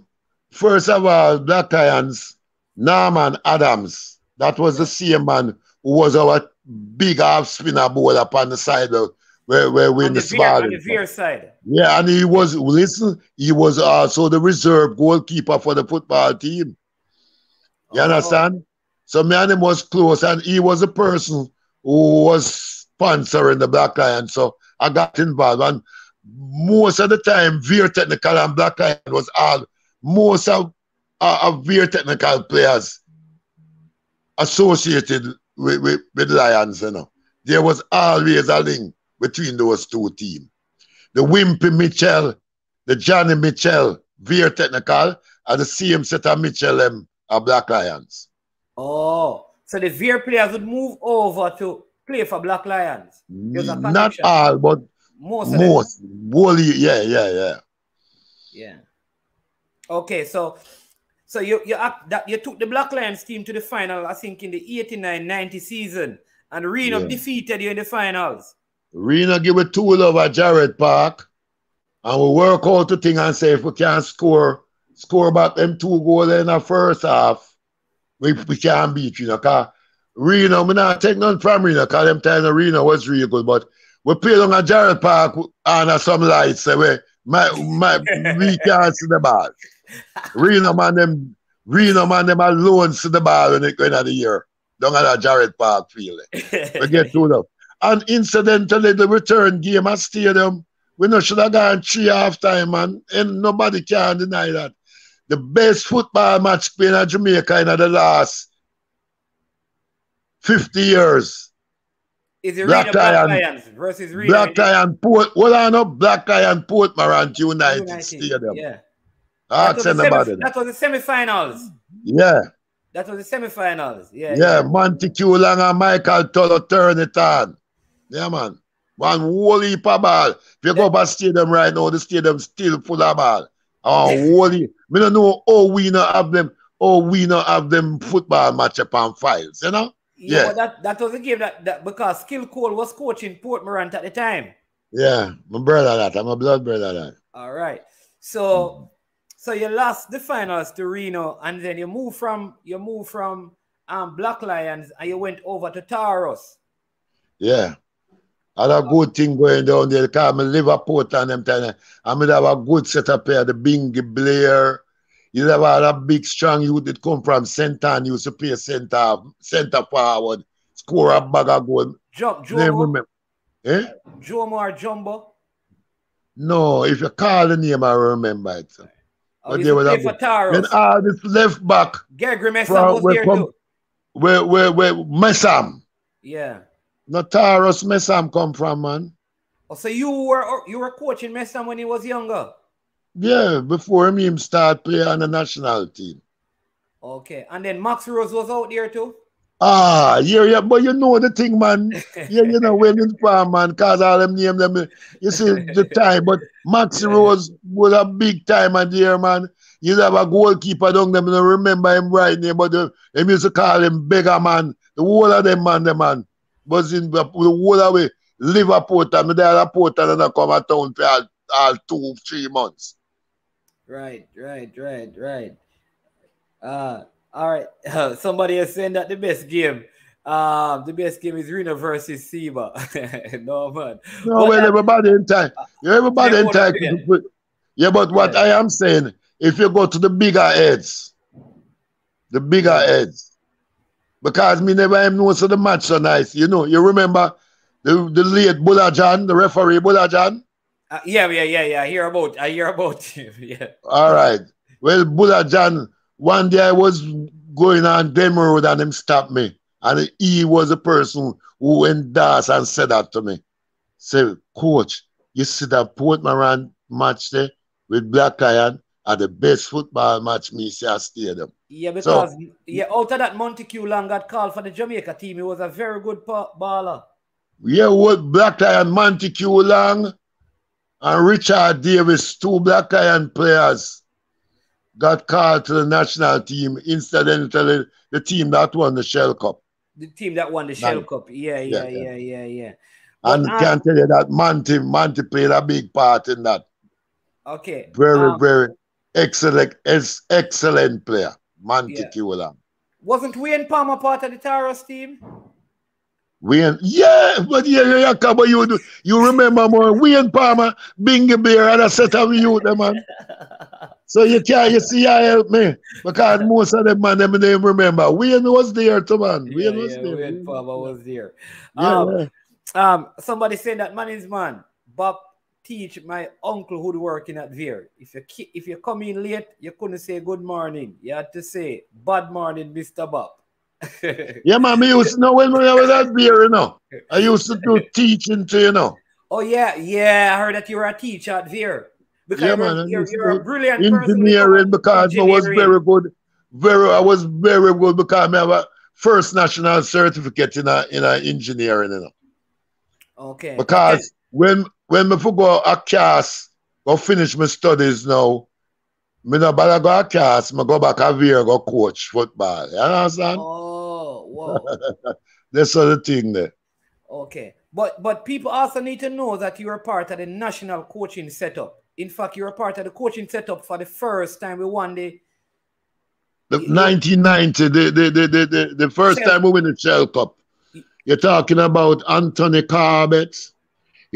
Speaker 6: first of all, Black Lions, Norman Adams. That was the same man who was our big half spinner ball upon the side of where, where we
Speaker 5: On
Speaker 6: in
Speaker 5: the,
Speaker 6: the
Speaker 5: on the side.
Speaker 6: Yeah, and he was listen, he was also the reserve goalkeeper for the football team. You
Speaker 5: Oh.
Speaker 6: understand? So me and him was close, and he was a person who was sponsoring the Black Lion. So I got involved, and most of the time, Vere Technical and Black Lion was all most of uh, of Vere Technical players associated with, with, with Lions. You know, there was always a link between those two teams. The Wimpy Mitchell, the Johnny Mitchell, Vere Technical, and the same set of Mitchell them are Black Lions.
Speaker 5: Oh, so the Vere players would move over to play for Black Lions.
Speaker 6: Not all, but
Speaker 5: Most
Speaker 6: most. Wholly, yeah, yeah, yeah.
Speaker 5: Yeah. Okay, so so you you that you took the Black Lions team to the final, I think in the 89-90 season, and Reno
Speaker 6: Yeah.
Speaker 5: defeated you in the finals.
Speaker 6: Rena give a tool over Jarrett Park, and we work out the thing and say if we can't score, score back them two goals in the first half, we, we can't beat you know, cause Reno, we not take none from Reno, cause them time the Reno was really good, but we play on a Jarrett Park under some lights, so we, my, my, we can't see the ball. Reno man, them, Reno man, them alone see the ball when it go into the year. Don't at a Jarrett Park field. We get two up. And incidentally, the return game at stadium, we know should have gone three half time, man. And nobody can deny that. The best football match played in Jamaica in the last 50 years.
Speaker 5: Is it
Speaker 6: Black Lion.
Speaker 5: Versus Reno?
Speaker 6: Black Lion Port, well, I know Black Lion Port Morant United,
Speaker 5: United.
Speaker 6: Stadium.
Speaker 5: Yeah. Ah, that was,
Speaker 6: Ask
Speaker 5: the
Speaker 6: anybody.
Speaker 5: semi- that was the semi-finals.
Speaker 6: Yeah,
Speaker 5: That was the semi-finals. Yeah.
Speaker 6: yeah. Montague Long and Michael Tullo turn it on. Yeah, man. One whole heap of ball. If you go back stadium right now, the stadium still full of ball. Oh, whole heap. Me don't know how we not have them, how we not have them football match upon files, you know?
Speaker 5: Yeah,
Speaker 6: Yeah.
Speaker 5: that, that was a game that, that because Skill Cole was coaching Port Morant at the time.
Speaker 6: Yeah, my brother that. I'm a blood brother that.
Speaker 5: All right. So so you lost the finals to Reno and then you move from you move from um Black Lions and you went over to Taurus.
Speaker 6: Yeah. Had a good thing going down there. Because me Liverpool and them time. I mean, have a good setup here. The Bingy Blair. You have a big, strong youth that come from center and used to play center, center forward, score a bag of goal.
Speaker 5: Jump Jomo,
Speaker 6: remember. Eh?
Speaker 5: Jomo or Jumbo.
Speaker 6: No, if you call the name, I remember it.
Speaker 5: Oh,
Speaker 6: But they
Speaker 5: used
Speaker 6: would
Speaker 5: to play
Speaker 6: have
Speaker 5: for
Speaker 6: been- Then all this left back,
Speaker 5: Gregory Messam
Speaker 6: from-
Speaker 5: was
Speaker 6: where
Speaker 5: there too.
Speaker 6: where, where, where, Messam.
Speaker 5: Yeah.
Speaker 6: Not Taurus Messam come from, man.
Speaker 5: Oh, so you were you were coaching Messam when he was younger.
Speaker 6: Yeah, before him, him start play on the national team.
Speaker 5: Okay. And then Max Rose was out there too.
Speaker 6: Ah, yeah, yeah, but you know the thing, man. Yeah, you know, when in farm, man, cause all them name them, you see the time, but Max. Rose was a big time and there, man. You have a goalkeeper down them, don't remember him right name, but the, them used to call him beggar man. The whole of them, man, the man, was in the, whole of it, Liverpool, and they had a port and they come at town for all, all two, three months.
Speaker 5: Right, right, right, right. Uh, all right. somebody is saying that the best game, um, the best game is Reno versus Seba. no man.
Speaker 6: No,
Speaker 5: But
Speaker 6: well, everybody in time. Everybody in time. Yeah, but what
Speaker 5: Yeah.
Speaker 6: I am saying, if you go to the bigger heads, the bigger heads, because me never even know so the match so nice. You know, you remember the, the late Bulajan, the referee Bulajan?
Speaker 5: Uh, yeah, yeah, yeah, yeah. I hear about. I hear about him. Yeah.
Speaker 6: All right. Well, Bulajan, one day I was going on Denver Road and him stopped me. And he was a person who endorsed and said that to me. Say, coach, you see that Port Morant match there with Black Lion are the best football match me see at stadium.
Speaker 5: Yeah, because yeah, out of that Montague Long got called for the Jamaica team. He was a very good baller.
Speaker 6: Yeah, what Black Lion, Montague Long and Richard Davis, two Black Lion players, got called to the national team incidentally the team that won the Shell Cup.
Speaker 5: The team that won the Shell. Cup. Yeah, yeah,
Speaker 6: Yeah,
Speaker 5: yeah,
Speaker 6: yeah.
Speaker 5: yeah.
Speaker 6: And I can tell you that Monty, Monty played a big part in that.
Speaker 5: Okay.
Speaker 6: Very,
Speaker 5: um,
Speaker 6: very excellent, ex- excellent player, Monty
Speaker 5: Yeah. Wasn't Wayne Palmer part of the Taurus team?
Speaker 6: Wayne, yeah, but yeah, yeah, yeah, on, you, you remember more Wayne Palmer, Bingy Blair, and a set of youth, them, man. So you can't, you see, I help me because most of them, man, them name remember. Wayne was there, too, man.
Speaker 5: Yeah,
Speaker 6: Wayne was
Speaker 5: yeah,
Speaker 6: there.
Speaker 5: Wayne Palmer was there.
Speaker 6: Yeah,
Speaker 5: Um,
Speaker 6: yeah.
Speaker 5: Um, somebody said that man is man. Bob teach my uncle who'd working at Vere. If you if you come in late, you couldn't say good morning. You had to say bad morning, Mr. Bob.
Speaker 6: Yeah, man, me used to know when I was at Vere, you know. I used to do teaching to you know.
Speaker 5: oh yeah, yeah. I heard that you were a teacher at Vere. Because
Speaker 6: Yeah, man,
Speaker 5: you're, you're a brilliant person. when you come
Speaker 6: Engineering because I was very good. Very, I was very good because I have a first national certificate in a, in a engineering, you know.
Speaker 5: Okay.
Speaker 6: Because when when me go a class, go finish my studies now, me no bother go a class, me go back a go coach football. You understand?
Speaker 5: Oh, whoa.
Speaker 6: That's the thing there.
Speaker 5: Okay. But but people also need to know that you're a part of the national coaching setup. In fact, you're a part of the coaching setup for the first time we won the
Speaker 6: The 1990, the, the, the, the, the, the first
Speaker 5: Shell.
Speaker 6: time we win the Shell Cup. You're talking about Anthony Corbett.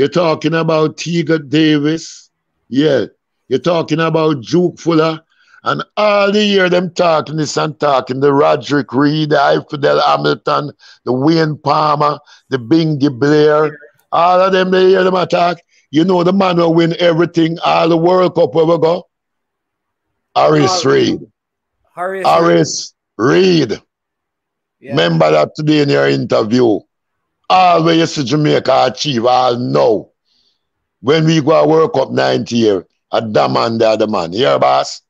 Speaker 6: You're talking about Teague Davis. Yeah. You're talking about Juke Fuller. And all the year them talking this and talking. The Roderick Reed, the Fidel Hamilton, the Wayne Palmer, the Bingy Blair. All of them, they hear them attack. You know the man will win everything, all the World Cup where we go. Harris
Speaker 5: Oh,
Speaker 6: Reed.
Speaker 5: Harris.
Speaker 6: Harris Reed.
Speaker 5: Yeah.
Speaker 6: Remember that today in your interview. Ah, when you see Jamaica achieve, ah, all know. When we go to World Cup 90 year, a damn man, the other man. Here, boss?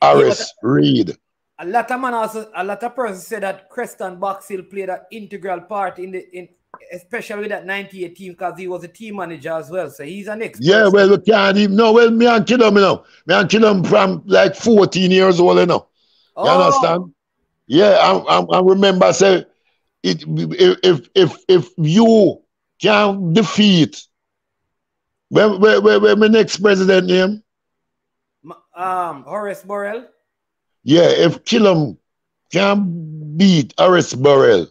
Speaker 6: Harris Reed.
Speaker 5: A lot of man also, a lot of persons say that Creston Boxill played an integral part in the in especially with that 98 team because he was a team manager as well. So he's an expert.
Speaker 6: Yeah, well, we can't even, no, well, me and kill him, you know. Me and kill him from like 14 years old, you know. You
Speaker 5: Oh,
Speaker 6: understand? Yeah, I, I, I remember say it if if if you can defeat when when when, when my next president name,
Speaker 5: Um, Horace Burrell.
Speaker 6: yeah, if Killam can beat Horace Burrell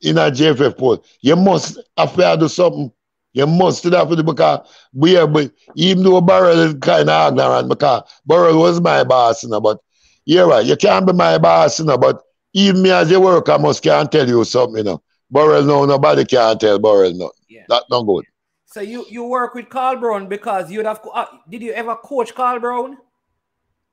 Speaker 6: in a JFF poll, you must have to do something. You must do that for the because we are but even though Burrell is kind of ignorant because Burrell was my boss, you know, but yeah, right, you can't be my boss, you know, but even me as a worker must can't tell you something, you know. Burrell no, nobody can tell Burrell no.
Speaker 5: Yeah.
Speaker 6: That not good.
Speaker 5: So you you work with Carl Brown because you'd have. Uh, did you ever coach Carl Brown?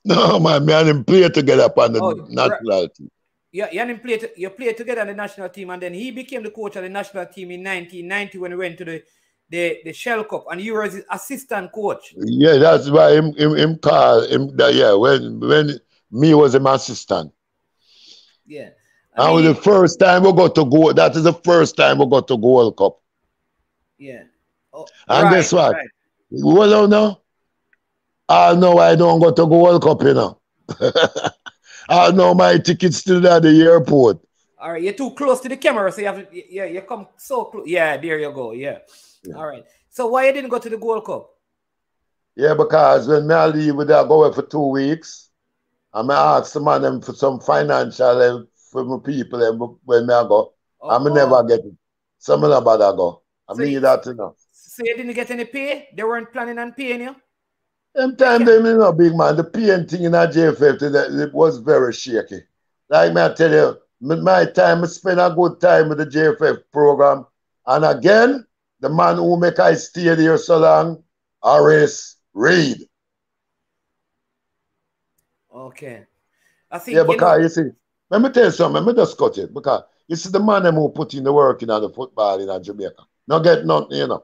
Speaker 6: No man, me and him play together upon the
Speaker 5: Oh,
Speaker 6: national team.
Speaker 5: Yeah, you and him played. You played together on the national team, and then he became the coach of the national team in 1990 when he went to the the, the Shell Cup, and you were his assistant coach.
Speaker 6: Yeah, that's why him him, him call him yeah, when when me was him assistant.
Speaker 5: Yeah.
Speaker 6: And
Speaker 5: I
Speaker 6: was
Speaker 5: mean,
Speaker 6: the first time we got to go. That is the first time we got to go World Cup.
Speaker 5: yeah. Oh,
Speaker 6: And
Speaker 5: right,
Speaker 6: guess what?
Speaker 5: right.
Speaker 6: Well, no. I know I don't go to Gold Cup, you know. I know my ticket's still at the airport.
Speaker 5: All right, you're too close to the camera, so you have to. Yeah, you come so close. Yeah, there you go. Yeah. All right. So why you didn't go to the World Cup?
Speaker 6: Yeah, because when I leave that go away for two weeks, and me ask the man them for some financial help for my people and when I go.
Speaker 5: Oh,
Speaker 6: never get it. So me not bother go. I
Speaker 5: So
Speaker 6: mean
Speaker 5: you-
Speaker 6: that know.
Speaker 5: So you didn't get any pay? They weren't planning on paying you.
Speaker 6: Them time them, you know, big man, the paying thing in a J50, that- it was very shaky. Like me, I tell you, my, time, I spend a good time with the JFF program. And again, the man who make I stay there so long, Horace Reed.
Speaker 5: Okay. I think
Speaker 6: Yeah,
Speaker 5: you know-
Speaker 6: you see, let me tell you something, let me just cut it. Because you see the man who put in the work in the football in Jamaica. Not get nothing, you know.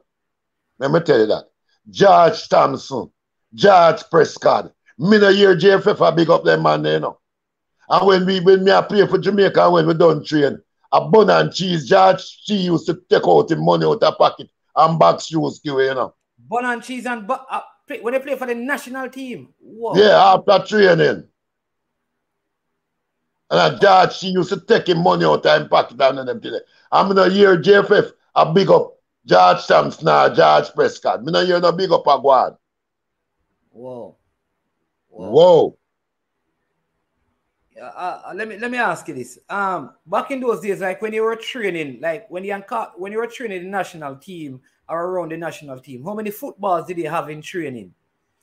Speaker 6: Let me tell you that. George Thompson, George Prescott. Me no hear JFF a big up them man, you know. And when we when me a play for Jamaica when we done train, a bun and cheese, George she used to take out the money out of pocket and box shoes give you know.
Speaker 5: bun and cheese and bu- uh, play, when they play for the national team. Whoa.
Speaker 6: Yeah, after training. And a George, she used to take him money out of him down and them thing. I'm gonna hear JFF a big up George Thompson or George Prescott. Me no hear no big up a guard.
Speaker 5: Whoa. Whoa.
Speaker 6: Whoa.
Speaker 5: uh, uh, let me let me ask you this. Um, back in those days, like when you were training, like when you when you were training the national team or around the national team, how many footballs did you have in training?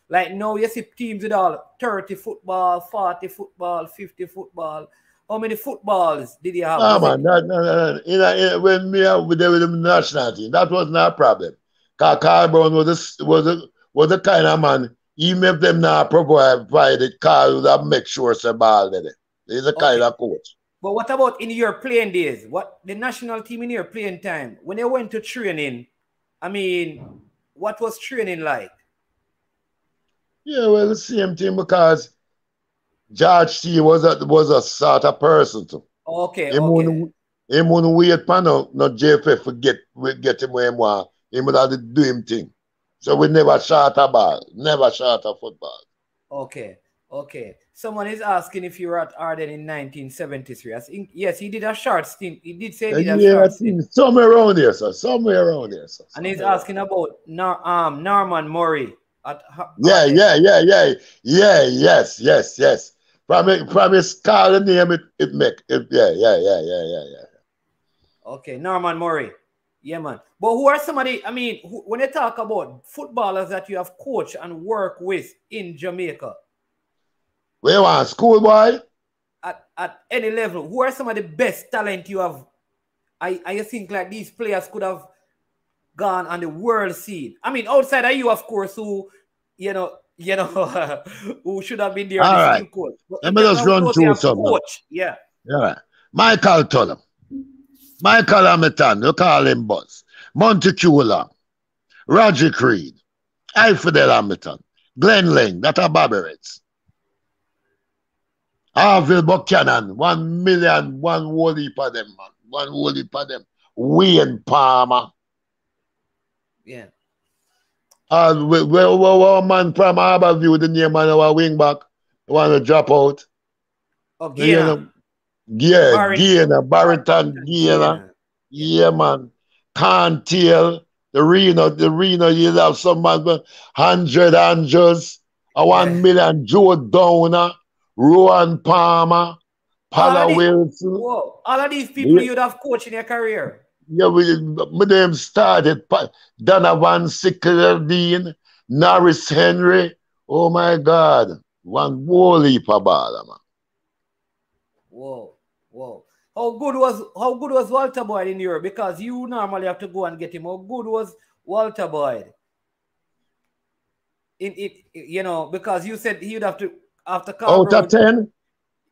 Speaker 5: Like now, you see teams with all 30 football, 40 football, 50 football. How many footballs did you have?
Speaker 6: Ah, man, that, no, no, no. You know, when me with the, with the national team, that was not a problem. Because Carl Brown was a, was a, was the kind of man, even if them not provide, provided, Carl would have make sure it's a ball there. He's a okay. kind of coach.
Speaker 5: But what about in your playing days? What the national team in your playing time? When they went to training, I mean, what was training like?
Speaker 6: Yeah, well, the same thing because George T was a was a sort of person too.
Speaker 5: Okay.
Speaker 6: Him
Speaker 5: okay.
Speaker 6: Wouldn't, him wouldn't wait for no, no JFF to get, get him where he want. He would have to do him thing. So we never shot a ball, never shot a football.
Speaker 5: Okay. Okay. Someone is asking if you were at Arden in 1973. I think, yes, he did a short stint. He did say he did a yeah, short stint.
Speaker 6: Somewhere around here, sir. Somewhere around here, sir.
Speaker 5: Somewhere and he's asking about Nor- um, Norman Murray. At,
Speaker 6: yeah, yeah, yeah, yeah, yeah, yes, yes, yes. From it, from his call name, it, it make it, yeah, yeah, yeah, yeah, yeah, yeah.
Speaker 5: Okay, Norman Murray. Yeah, man. But who are somebody, I mean, who, when you talk about footballers that you have coached and worked with in Jamaica,
Speaker 6: where you want, schoolboy?
Speaker 5: At, at any level, who are some of the best talent you have? I, I think like these players could have gone on the world scene. I mean, outside of you, of course, who, you know, you know, who should have been there.
Speaker 6: All right. Coach. Let me just run through some.
Speaker 5: Coach. Yeah.
Speaker 6: Yeah. Michael Tullum. Michael Hamilton, you call him Buzz. Montecular. Roger Creed. Alfredel Hamilton. Glenn Lang, that are Barbarets. Harville Buchanan, one million, one whole heap of them, man. One whole heap of them. Wayne Palmer.
Speaker 5: Yeah.
Speaker 6: And we, we, we, we, man from Harborview, the name of our wing back, want to drop out.
Speaker 5: Oh, Guyana.
Speaker 6: Yeah, Guyana, Barrington, Guyana. Yeah, man. Cantail, the Reno, the Reno, you have some man, 100 Andrews, a one yeah. million Joe Downer, Rowan Palmer, Paula Wilson.
Speaker 5: Whoa, all of these people yeah. you'd have coached in your career.
Speaker 6: Yeah, we, my name started Donovan Sickledine, Norris Henry. Oh my God, one whole heap of baller, man.
Speaker 5: Whoa, whoa. How good was how good was Walter Boyd in Europe? Because you normally have to go and get him. How good was Walter Boyd? In it, you know, because you said he'd have to after
Speaker 6: Out of ten.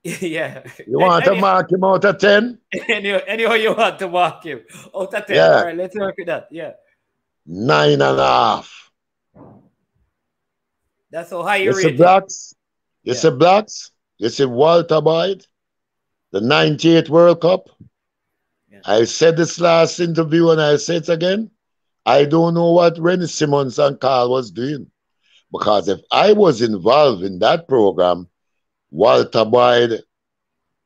Speaker 5: Yeah.
Speaker 6: You want to mark him out of 10?
Speaker 5: Anyhow, anyhow you want to mark him. Out of 10. Yeah. All right, let's work with that. Yeah.
Speaker 6: Nine and a half.
Speaker 5: That's how high you
Speaker 6: rate it. Blacks. You yeah. see Blacks. You see Walter Boyd. The 98 World Cup. Yeah. I said this last interview and I say it again. I don't know what René Simões and Carl was doing. Because if I was involved in that program, Walter Boyd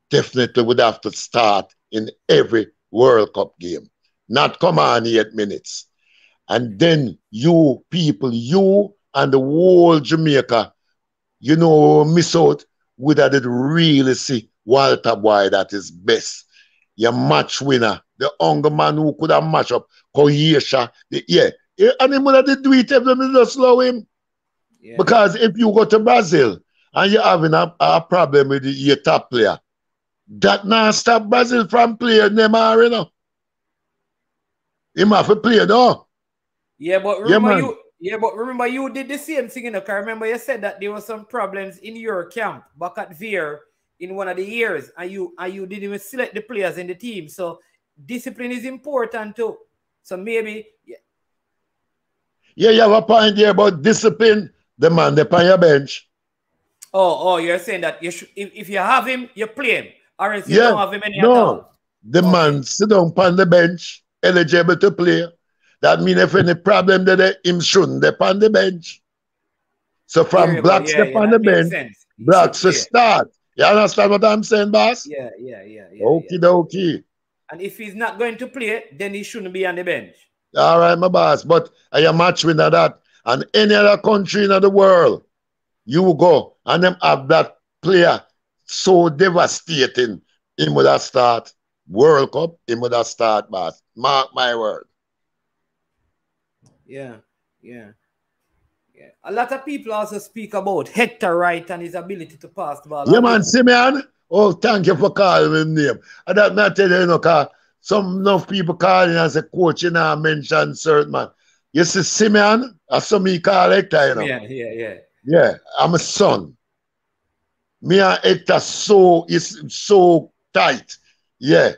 Speaker 6: definitely would have to start in every World Cup game, not come on eight minutes. And then you people, you and the whole Jamaica, you know, miss out would have really see Walter Boyd at his best. Your match winner, the younger man who could have matched up Koyesha. Yeah. And he would have do it if they just slow him. Yeah. Because if you go to Brazil, and you're having a, a problem with the, your top player, that not stop Brazil from playing Neymar, you know. Him have to play though.
Speaker 5: Yeah, but remember yeah, you yeah, but remember you did the same thing, you know, because remember you said that there were some problems in your camp back at Vere in one of the years, and you and you didn't even select the players in the team. So discipline is important too. So maybe yeah.
Speaker 6: Yeah, you have a point there about discipline. The man they on your bench.
Speaker 5: Oh, oh, you're saying that you should if, if you have him, you play him. Or if you yeah, don't have him any
Speaker 6: no. The okay. man sit down on the bench, eligible to play. That means if any problem that him shouldn't they on the bench. So from blacks yeah, yeah, on the bench, sense. blacks to start. You understand what I'm saying, boss?
Speaker 5: Yeah, yeah, yeah. yeah
Speaker 6: okay, yeah. okay.
Speaker 5: And if he's not going to play, then he shouldn't be on the bench.
Speaker 6: All right, my boss. But I am match winner that. And any other country in the world, you go and them have that player so devastating. Him would have start World Cup, him would have start, boss. Mark my word.
Speaker 5: Yeah, yeah. Yeah. A lot of people also speak about Hector Wright and his ability to pass the ball.
Speaker 6: Yeah, man, Simeon. Oh, thank you for calling him name. I don't not tell you, you know, cause some enough people calling as a coach, you know, mention certain man. You see, Simeon, I saw me call Hector, you know.
Speaker 5: Yeah, yeah, yeah.
Speaker 6: Yeah, I'm a son. Me and Hector so is so tight. Yeah.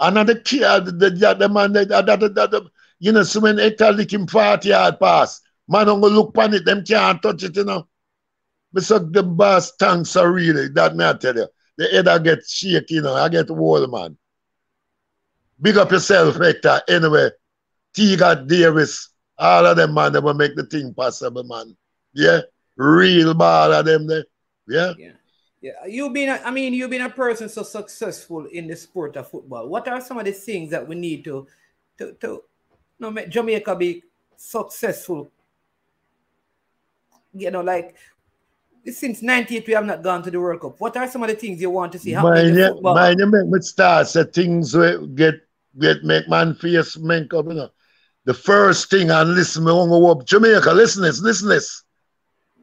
Speaker 6: Another kid, uh, the, the, the man that, that, that, that, that you know, so when Hector lick him 40 yard pass, man don't go look on it, them can't touch it, you know. But so the boss thanks are really, that may I tell you. The head I get shaky, you know, I get old, man. Big up yourself, Hector. Anyway, Tiga Davis, all of them, man, they will make the thing possible, man. Yeah, real ball of them there. Yeah.
Speaker 5: Yeah. Yeah, you've been, a, I mean, you've been a person so successful in the sport of football. What are some of the things that we need to, to, to you know, make Jamaica be successful? You know, like since 98 we have not gone to the World Cup. What are some of the things you want to see
Speaker 6: football? Mind you make me start say things we get get make man face make up, you know. The first thing and listen me want go up Jamaica, listen this, listen this.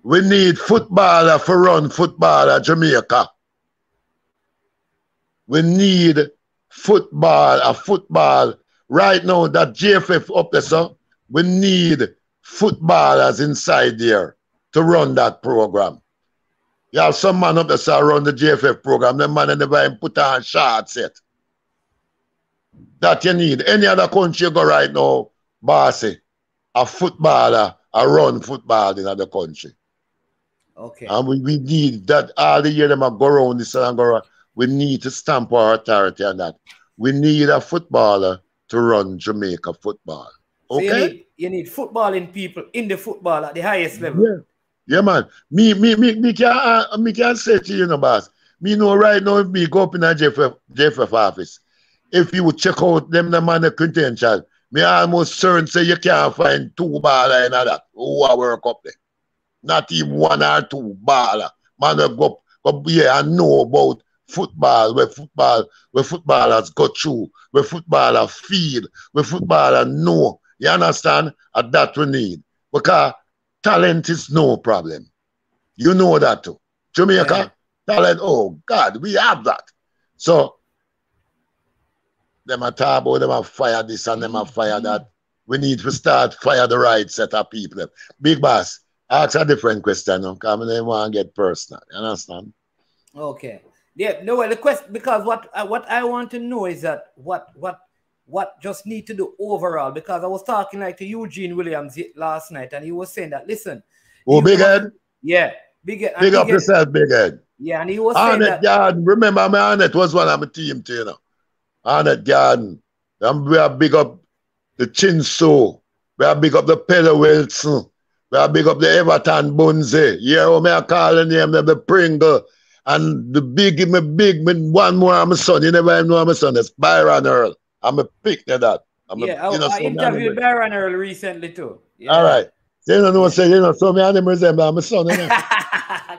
Speaker 6: We need footballer for run footballer Jamaica. We need football, a football. Right now, that JFF up there, so we need footballers inside there to run that program. You have some man up there so run the JFF program, the man never even put on shots yet. That you need. Any other country you go right now, bossy, a footballer, a run football in other country.
Speaker 5: Okay.
Speaker 6: And we, we need that all the year them a go around this and go around. We need to stamp our authority on that. We need a footballer to run Jamaica football. Okay.
Speaker 5: So you, need, you need footballing people in the football at the highest level.
Speaker 6: Yeah. Yeah, man. Me, me, me, me can, uh, me can say to you, know, boss. Me know right now if me go up in a JFF, JFF office, if you would check out them the man the contention, me almost certain say you can't find two baller in that who are work up there not even one or two baller. Man, I go, go yeah, I know about football, where football, where footballers go through, where footballers feel, where footballers know. You understand? And that we need. Because talent is no problem. You know that too. Jamaica, yeah. talent, oh God, we have that. So them a talk about them a fire this and them a fire that. We need to start fire the right set of people. Big boss, ask a different question now, because I want to get personal. You understand?
Speaker 5: Okay. Yeah, no, well, the question because what uh, what I want to know is that what what what just need to do overall because I was talking like to Eugene Williams last night and he was saying that listen.
Speaker 6: Oh, big head.
Speaker 5: Yeah, big head.
Speaker 6: Big up yourself, big head.
Speaker 5: Yeah, and he was saying
Speaker 6: that. Garden. Remember, my Arnett was one of my team too, you know. Arnett Garden. And we are big up the Chinso. We are big up the Pella Wilson. I big up the Everton Bunze. Yeah, what me I call the name the Pringle. And the big, me big, me one more of my son. You never know my son. It's Byron Earl. I'm a pick that. I'm
Speaker 5: yeah, a, you know, I, I interviewed Byron Earl recently too. Yeah.
Speaker 6: All right. You don't know, say, you know, so me and him resemble my son, you know.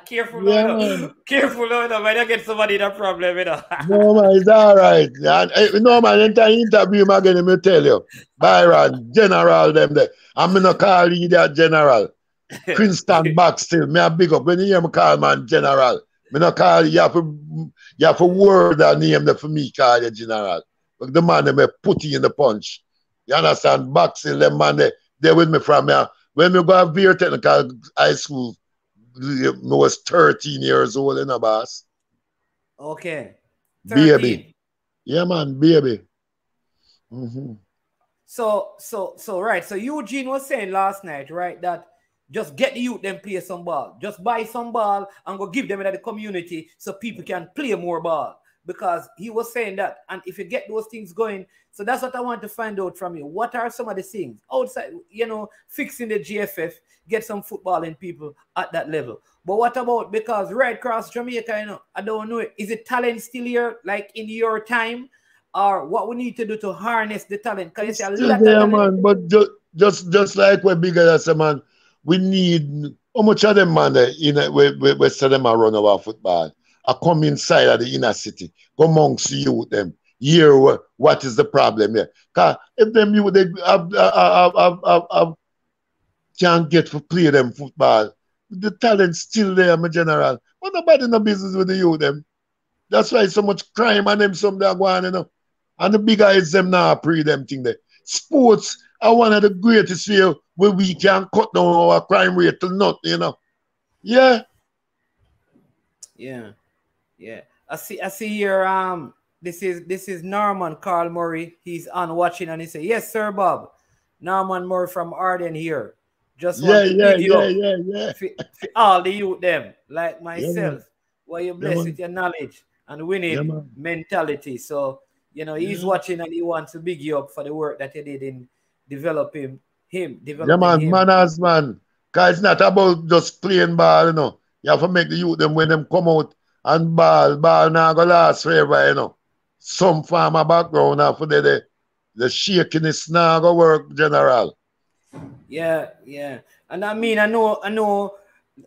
Speaker 5: Careful, yeah, no, Careful, no, no, man. I get somebody that problem, you know.
Speaker 6: no, man, it's all right. And, eh, no, man, anytime interview him again, me tell you. Byron, General, them there. I'm going to call you that General. Princeton back still. Me a big up. When you hear me call man General, me not call you. You have to, you have to word that name that for me call you General. But the man, they may put you in the punch. You understand? Back still, them man, they, they with me from here. When we go to Vere Technical High School, I was 13 years old, in know, boss.
Speaker 5: Okay.
Speaker 6: 13. Baby. Yeah, man, baby. Mm-hmm.
Speaker 5: So, so, so, right. So Eugene was saying last night, right, that just get the youth them play some ball. Just buy some ball and go give them in the community so people can play more ball because he was saying that. And if you get those things going, so that's what I want to find out from you. What are some of the things outside, you know, fixing the JFF, get some footballing people at that level. But what about because Red Cross Jamaica, you know, I don't know, is it talent still here like in your time? Or what we need to do to harness the talent? Because
Speaker 6: it's a lot yeah, man, but just just just like we're bigger as a man, we need how much of them man in we, we, we say them run our football I come inside of the inner city, go amongst you youth them, hear what is the problem here. Cause if them you they have, have, have, have, have, can't get to play them football, the talent still there, my general. But nobody no business with the them. That's why so much crime and them some that are going, you know. And the big guys them now pre them thing there. Sports are one of the greatest way where we can cut down our crime rate to nothing, you know. Yeah.
Speaker 5: Yeah. Yeah. I see I see here um this is this is Norman Carl Murray. He's on watching and he said, Yes, sir, Bob. Norman Murray from Arden here. Just
Speaker 6: yeah, yeah, yeah, yeah, yeah,
Speaker 5: for, for all the youth them, like myself, yeah, where you blessed yeah, with your knowledge and winning yeah, mentality. So, you know, he's watching and he wants to big you up for the work that you did in developing him. Developing
Speaker 6: yeah, man,
Speaker 5: him.
Speaker 6: manners, man. Because it's not about just playing ball, you know. You have to make the youth them when them come out and ball, ball now go last forever, you know. Some farmer background for the, the, the shakiness now go work general.
Speaker 5: Yeah, yeah. And I mean, I know, I know.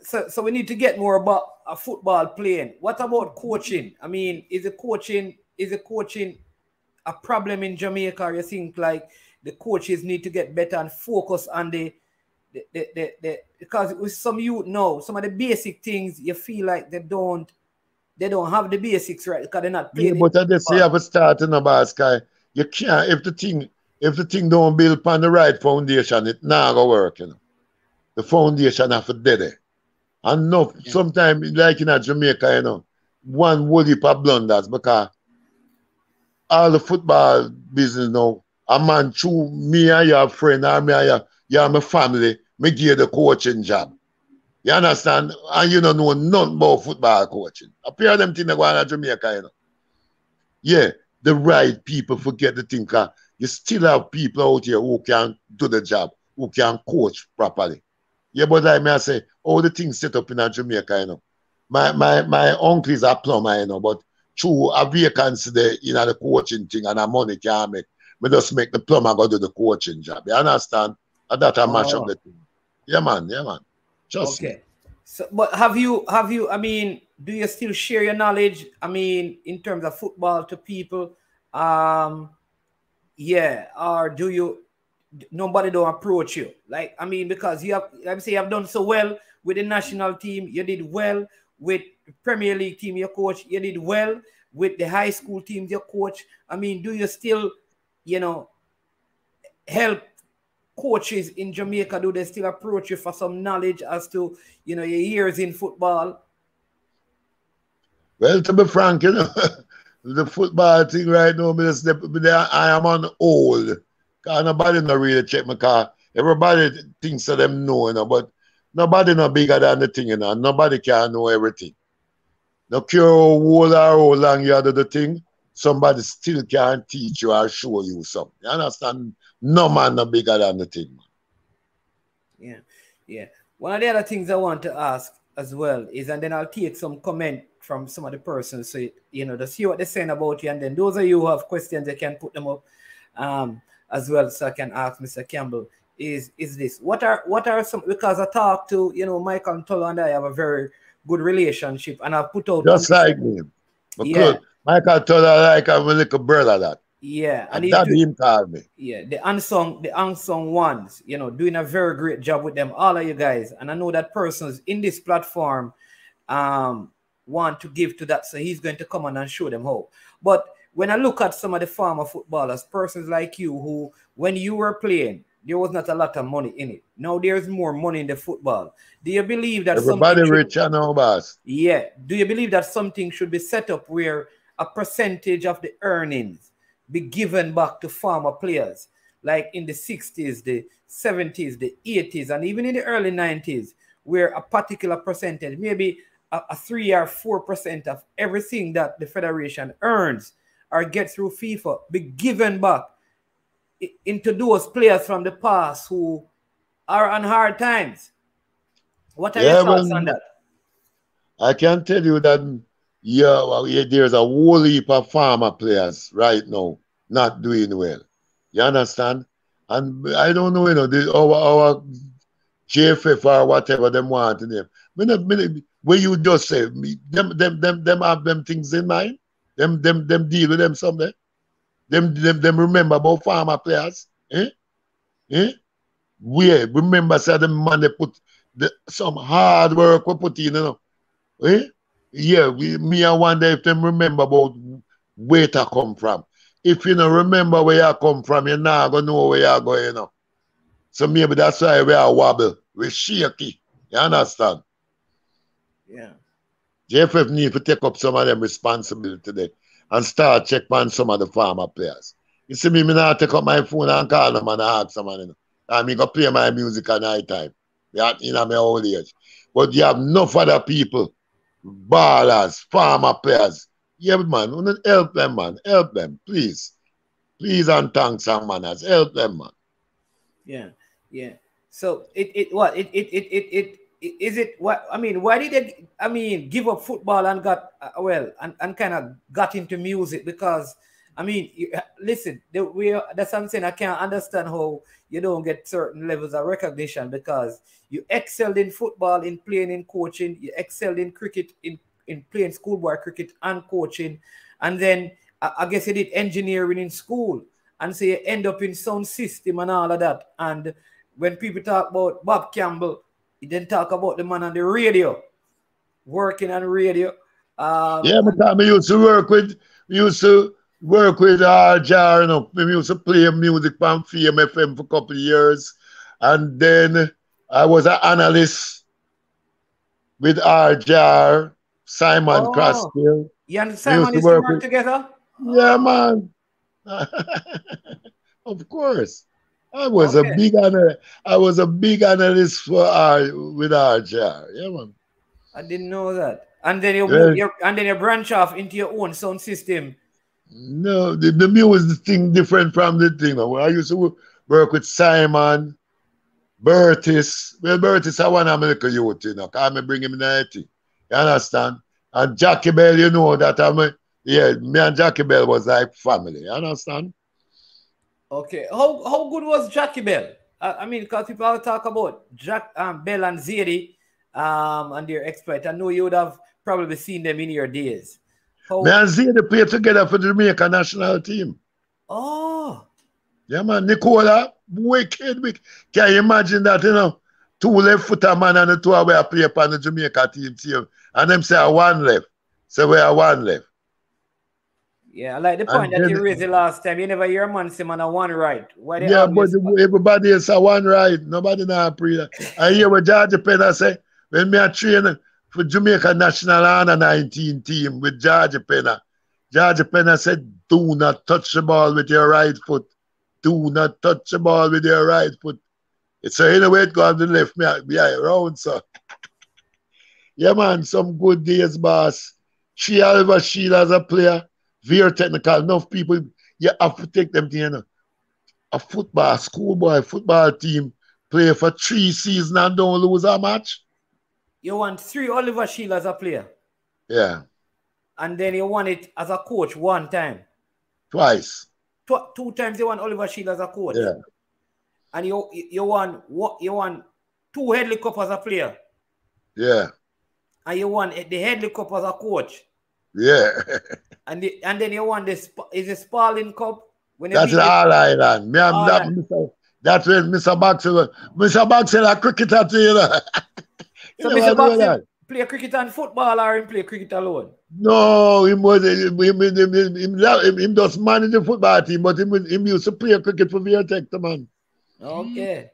Speaker 5: So, so we need to get more about a football playing. What about coaching? I mean, is the coaching is the coaching a problem in Jamaica? Or you think like the coaches need to get better and focus on the the, the, the, the because with some youth know some of the basic things you feel like they don't they don't have the basics right because they're not
Speaker 6: playing. Yeah, but I just you have a start in the basket. You can't if the thing if the thing don't build upon the right foundation, it not gonna work, you know. The foundation have to dead it. And no, yeah. sometimes like in a Jamaica, you know, one would heap of blunders because all the football business now, a man true me and your friend or me and your, your my family, me give the coaching job. You understand? And you don't know nothing about football coaching. A pair of them things going on Jamaica, you know. Yeah, the right people forget the thing you still have people out here who can do the job, who can coach properly. Yeah, but like me, I say, all the things set up in Jamaica, you know. My my my uncle is a plumber, you know, but through a vacancy there, you know, the coaching thing and a money can make, me just make the plumber go do the coaching job. You understand? And that I match oh. up the thing. Yeah, man, yeah, man. Just okay.
Speaker 5: So, but have you have you? I mean, do you still share your knowledge? I mean, in terms of football to people, um, yeah, or do you? Nobody don't approach you. Like I mean, because you have, let me say, you have done so well with the national team. You did well with Premier League team. Your coach, you did well with the high school teams. Your coach. I mean, do you still, you know, help coaches in Jamaica, do they still approach you for some knowledge as to you know your years in football?
Speaker 6: Well, to be frank, you know, the football thing right now, I am on old. Cause nobody not really check my car. Everybody thinks that them know, you know, but nobody not bigger than the thing, you know. Nobody can know everything. No care how or how long you do the thing, somebody still can't teach you or show you something. You understand? No man no bigger than the thing, man.
Speaker 5: Yeah, yeah. One of the other things I want to ask as well is, and then I'll take some comment from some of the persons, so you know, to see what they're saying about you, and then those of you who have questions, they can put them up um, as well, so I can ask Mr. Campbell. Is is this what are what are some because I talk to you know Michael Tulloh and I have a very good relationship, and I've put out
Speaker 6: just like me. yeah. Michael Tulloh like I'm a little brother that.
Speaker 5: Yeah,
Speaker 6: and, and that do, him called me.
Speaker 5: Yeah, the unsung, the unsung ones, you know, doing a very great job with them, all of you guys. And I know that persons in this platform um want to give to that, so he's going to come on and show them how. But when I look at some of the former footballers, persons like you who, when you were playing, there was not a lot of money in it. Now there's more money in the football. Do you believe that
Speaker 6: everybody rich and no boss?
Speaker 5: Yeah. Do you believe that something should be set up where a percentage of the earnings be given back to former players, like in the 60s, the 70s, the 80s, and even in the early 90s, where a particular percentage, maybe a, a three or four percent of everything that the federation earns or gets through FIFA be given back into those players from the past who are on hard times. What are yeah, your thoughts on that?
Speaker 6: I can tell you that yeah, well, there's a whole heap of farmer players right now not doing well. You understand? And I don't know, you know, the, our, our JFF or whatever them want in them. Me me, where you just say them them them them have them things in mind. Them them them deal with them somewhere. Them them them remember about farmer players. Eh? Eh? Where remember say the man they put the, some hard work we put in, you know. Eh? Yeah, we, me I wonder if them remember about where to come from. If you don't remember where you come from, you're not gonna know where you're going, you know. So maybe that's why we are wobble, we shaky. You understand?
Speaker 5: Yeah.
Speaker 6: JFF need to take up some of them responsibility today and start check on some of the farmer players. You see me, me not take up my phone and call them and ask someone, you know. I mean, go play my music at night time. Yeah, in my old age. But you have enough other people, ballers, farmer players. Yeah, man, help them, man. Help them, please. Please and thanks and manners. Help them, man.
Speaker 5: Yeah, yeah. So it it what it it it it, it is it what I mean? Why did they? I mean, give up football and got uh, well and, and kind of got into music because I mean, you, listen, the, we that's something I can't understand how you don't get certain levels of recognition because you excelled in football, in playing, in coaching, you excelled in cricket, in in playing schoolboy cricket and coaching, and then I, I guess you did engineering in school, and so you end up in sound system and all of that. And when people talk about Bob Campbell he didn't talk about the man on the radio, working on radio. Um,
Speaker 6: yeah, but I used to work with, used to work with uh, RJR, you know, we used to play music on Fame FM for a couple of years. And then I was an analyst with uh, RJR, Simon oh, Crosskill.
Speaker 5: You and Simon used to work, work together?
Speaker 6: Yeah, man. of course. I was okay. a big analyst. I was a big analyst for our with RJR. Yeah, man.
Speaker 5: I didn't know that. And then you yeah. and then you branch off into your own sound system.
Speaker 6: No, the, the music thing different from the thing. I used to work with Simon, Bertis. Well, Bertis, I want American youth, you know, because I bring him in 80. You understand? And Jackie Bell, you know that I'm a, yeah, me and Jackie Bell was like family. You understand?
Speaker 5: Okay. How how good was Jackie Bell? I, I mean, because people talk about Jack um, Bell and Ziri um, and their exploit. I know you would have probably seen them in your days.
Speaker 6: How... Me and Zadie played together for the Jamaica national team.
Speaker 5: Oh.
Speaker 6: Yeah, man. Nicola, wicked, wicked. Can you imagine that, you know? Two left footer man and the two away play upon the Jamaica team team. And them say I one left. So we are one left.
Speaker 5: Yeah, I like the point and that you raised the last time. You never hear a man say man a one right. Why
Speaker 6: yeah, but everybody is a one right. Nobody now pray that. I hear what George Penna say when me a train for Jamaica National Under 19 team with George Penna. George Penna said, do not touch the ball with your right foot. Do not touch the ball with your right foot. It's a anyway it go on the left me behind round, so. yeah, man, some good days, boss. She Oliver Sheila as a player very technical. Enough people, you have to take them to you know, a football, schoolboy football team play for three seasons and don't lose a match.
Speaker 5: You want three Olivier Shield as a player?
Speaker 6: Yeah.
Speaker 5: And then you want it as a coach one time?
Speaker 6: Twice.
Speaker 5: Tw- two times you want Olivier Shield as a coach?
Speaker 6: Yeah.
Speaker 5: And you you want what you want two Headley Cup as a player?
Speaker 6: Yeah.
Speaker 5: And you want the Headley Cup as a coach?
Speaker 6: Yeah.
Speaker 5: and the, and then you want this is a Spalding Cup
Speaker 6: when that's the All Island. Me that, Mr. That's when Mr. Boxer, Mr. Boxer, a cricketer too, you know.
Speaker 5: so Mr. Boxer play cricket and football or him play cricket alone?
Speaker 6: No, him was him, him, him, him, him, him just manage the football team, but him, him used to play cricket for Viatech, man.
Speaker 5: Okay.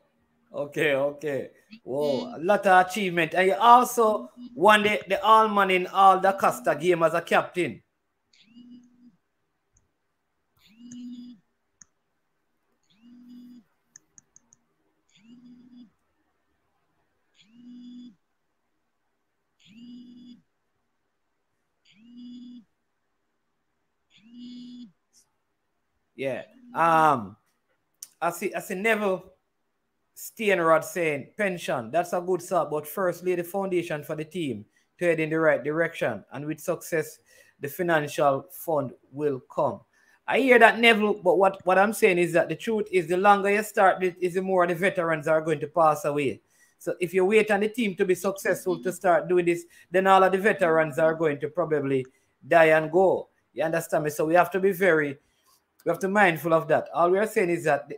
Speaker 5: Okay, okay. Whoa, a lot of achievement. And you also won the, the Allman in all the Costa game as a captain. Yeah. Um I see I see Neville Steenrod saying pension, that's a good start, but first lay the foundation for the team to head in the right direction. And with success, the financial fund will come. I hear that Neville, but what, what I'm saying is that the truth is the longer you start is the more the veterans are going to pass away. So if you wait on the team to be successful to start doing this, then all of the veterans are going to probably die and go. You understand me? So we have to be very, we have to be mindful of that. All we are saying is that. The,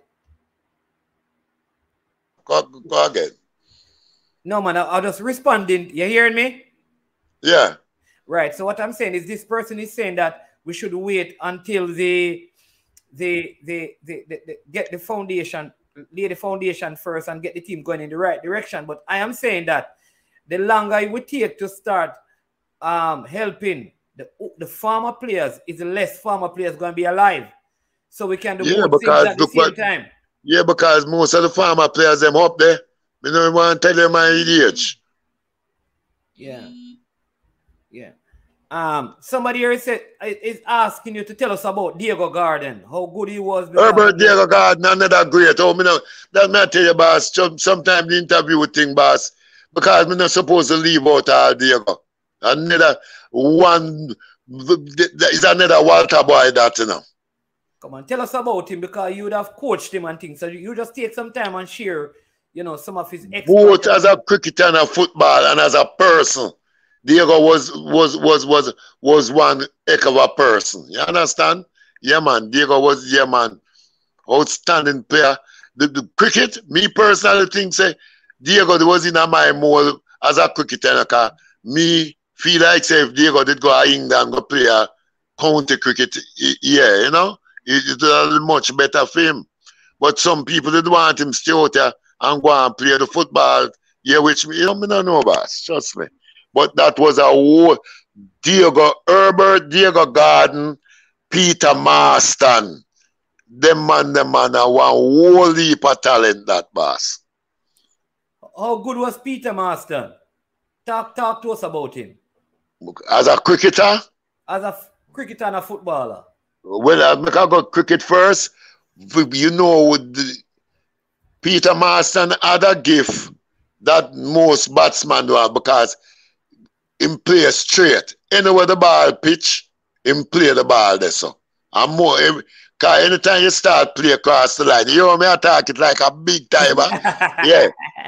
Speaker 6: go, go again.
Speaker 5: No, man, I, I'm just responding. You hearing me?
Speaker 6: Yeah.
Speaker 5: Right. So what I'm saying is this person is saying that we should wait until the the the, the, the, the get the foundation, lay the foundation first and get the team going in the right direction. But I am saying that the longer it would take to start um, helping the, the farmer players, is the less farmer players going to be alive. So we can do
Speaker 6: Yeah,
Speaker 5: both things
Speaker 6: because
Speaker 5: at the same time.
Speaker 6: Yeah, because most of the farmer players them up there. Me don't want to tell them my age.
Speaker 5: Yeah. Yeah. Um, somebody here said is asking you to tell us about Diego Garden, how good he was.
Speaker 6: Herbert Diego Garden, another great. Oh, me know, that me tell you, boss. some- Sometimes the interview thing, boss, because me not supposed to leave out all Diego. Another one, is another Walter boy that, you know.
Speaker 5: Come on, tell us about him because you would have coached him and things. So you just take some time and share, you know, some of his
Speaker 6: both as a cricketer and a football and as a person. Diego was was was was was one heck of a person. You understand? Yeah, man. Diego was yeah, man. Outstanding player. The, the cricket, me personally think say Diego was in my mold as a cricketer. Me feel like say if Diego did go to England go play a county cricket, yeah, you know, it, it was much better for him. But some people did want him stay out there and go and play the football. Yeah, which me, you know, me don't know about. Trust me. But that was a whole Diego Herbert, Diego Garden, Peter Marston. Them man, them man are one whole heap of talent, that boss.
Speaker 5: How good was Peter Marston? Talk, talk to us about him
Speaker 6: As a cricketer,
Speaker 5: as a cricketer and a footballer.
Speaker 6: Well, I make I go cricket first. You know, with the, Peter Marston had a gift that most batsmen do have because him play straight. Anywhere the ball pitch, him play the ball there. So and more him- cause anytime you start play across the line, you know me attack it like a big timer. yeah.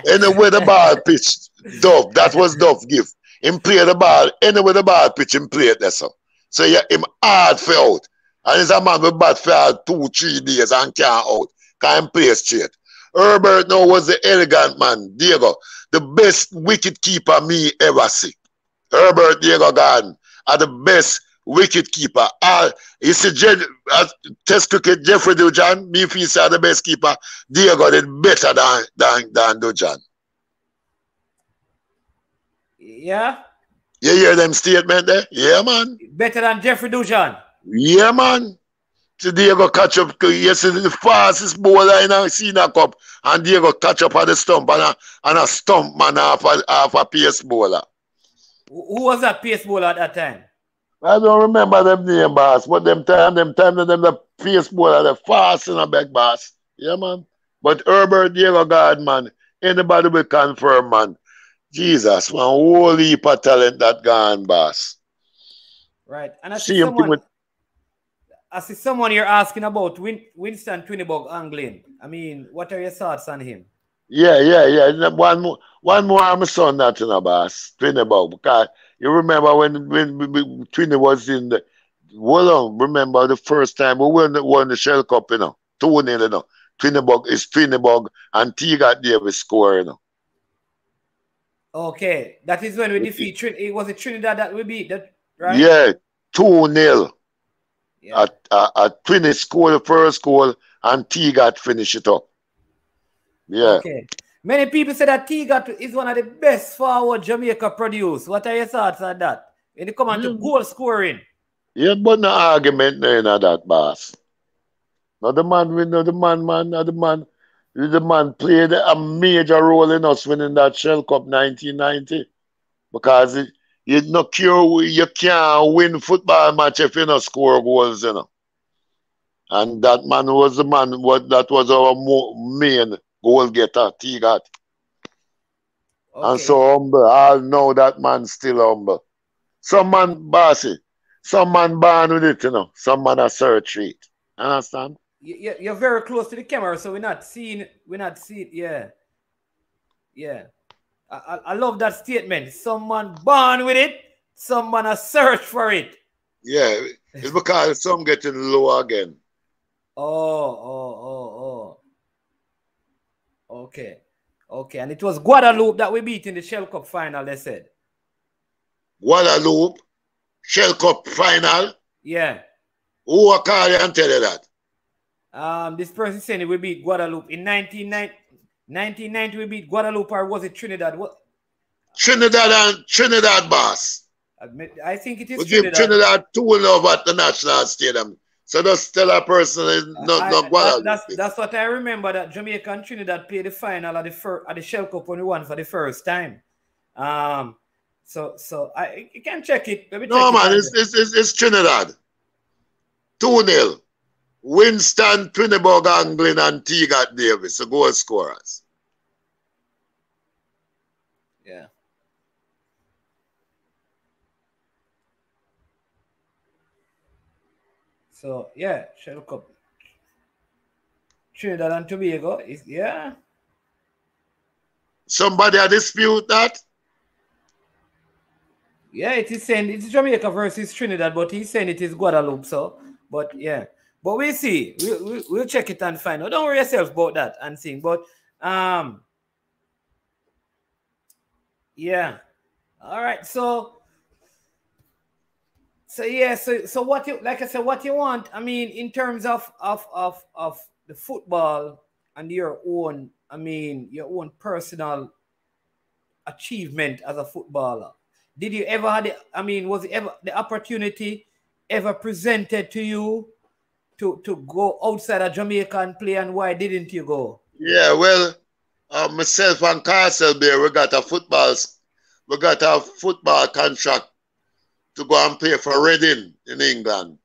Speaker 6: Anywhere the ball pitch, Dove. That was Dove gift. Him play the ball, anywhere the ball pitch, him play it there. So so yeah, him hard for out. And he's a man with bat for two, three days and can't out. Can him play straight. Herbert now was the elegant man, Diego, the best wicket keeper me ever see. Herbert Diego Garden are the best wicket keeper. Uh, you see, Je- uh, Test cricket, Jeffrey Dujon, me feel say are the best keeper. Diego did better than than than Dujon.
Speaker 5: Yeah,
Speaker 6: You hear them statement there? Yeah, man.
Speaker 5: better than Jeffrey Dujon.
Speaker 6: Yeah, man. So Diego catch up. Yesterday, the fastest bowler in a senior cup, and Diego catch up at the stump and a, and a stump man off a, off a pace bowler.
Speaker 5: Who was that pace bowler at that time?
Speaker 6: I don't remember them name, boss. But them time, them time, them the pace bowler, the fast in a back, boss. Yeah, man. But Herbert Diego God, man, anybody will confirm, man. Jesus, man, whole heap of talent that gone, boss.
Speaker 5: Right. And I
Speaker 6: See
Speaker 5: see
Speaker 6: him
Speaker 5: someone,
Speaker 6: with-
Speaker 5: I see someone you're asking about Win, Winston Twinnebog Anglin. I mean, what are your thoughts on him?
Speaker 6: Yeah, yeah, yeah. One more, one more. I'm a son that in a boss, Twinnebog. Because you remember when when, when Twinny was in the. Well, on, remember the first time we won the, won the Shell Cup, you know, two nil, you know. Twinnebog is Twinnebog and T got Davis score, you know.
Speaker 5: Okay, that is when we defeat Trin. It was a Trinidad that we beat that, right?
Speaker 6: Yeah, two nil.
Speaker 5: Yeah.
Speaker 6: At uh, at Twinny scored the first goal and T got finish it up. Yeah.
Speaker 5: Okay. Many people say that Tigat is one of the best forward Jamaica produce. What are your thoughts on that? When it come on to
Speaker 6: Mm.
Speaker 5: goal scoring.
Speaker 6: Yeah, but no argument no in that boss. Now the man we know the man, man, now the man the man played a major role in us winning that Shell Cup 1990. Because it, you no cure you can't win football match if you not score goals, you know. And that man was the man what that was our mo- main goal getter, T got. And so humble. I know that man still humble. Some man bossy. Some man born with it, you know. Some man a search it. Understand?
Speaker 5: You- you- You're very close to the camera, so we're not seeing. We're not seeing. Yeah. Yeah. I, I, love that statement. Someone born with it, someone a search for it.
Speaker 6: Yeah, it's because some getting low again.
Speaker 5: Oh, oh, oh, oh. Okay. Okay. And it was Guadeloupe that we beat in the Shell Cup final, they said.
Speaker 6: Guadeloupe, Shell Cup final.
Speaker 5: Yeah.
Speaker 6: Who will call you and tell you that?
Speaker 5: Um, this person saying we beat Guadeloupe in 1990, 1990 we beat Guadeloupe or was it Trinidad? What?
Speaker 6: Trinidad and Trinidad boss.
Speaker 5: Admit, I think it is
Speaker 6: We
Speaker 5: Trinidad.
Speaker 6: give Trinidad two love at the National Stadium. So just tell a person is not,
Speaker 5: I-
Speaker 6: not
Speaker 5: that-
Speaker 6: Guadeloupe.
Speaker 5: that's, that's what I remember that Jamaica and Trinidad played the final at the fir- at the Shell Cup when we won for the first time. Um, so so I you can check it. Let me
Speaker 6: no,
Speaker 5: check
Speaker 6: man,
Speaker 5: it
Speaker 6: it's, it's, it's, it's Trinidad. 2 0. Winston, Twinnebog, Anglin, and Teagat Davis, the goal scorers.
Speaker 5: yeah. So yeah, Shell Cup. Trinidad and Tobago is yeah.
Speaker 6: Somebody a dispute that?
Speaker 5: Yeah, it is saying it's Jamaica versus Trinidad, but he's saying it is Guadeloupe. So, but yeah, but we'll see. We'll, we'll, we'll check it and find out. Don't worry yourself about that and see. But um, yeah, all right. So, so yeah, so so what you like I said, what you want? I mean, in terms of of of of the football and your own, I mean, your own personal achievement as a footballer did you ever had the, I mean, was ever the opportunity ever presented to you to to go outside of Jamaica and play, and why didn't you go?
Speaker 6: Yeah, well, uh, myself and Castle we got a football, we got a football contract to go and play for Reading in England.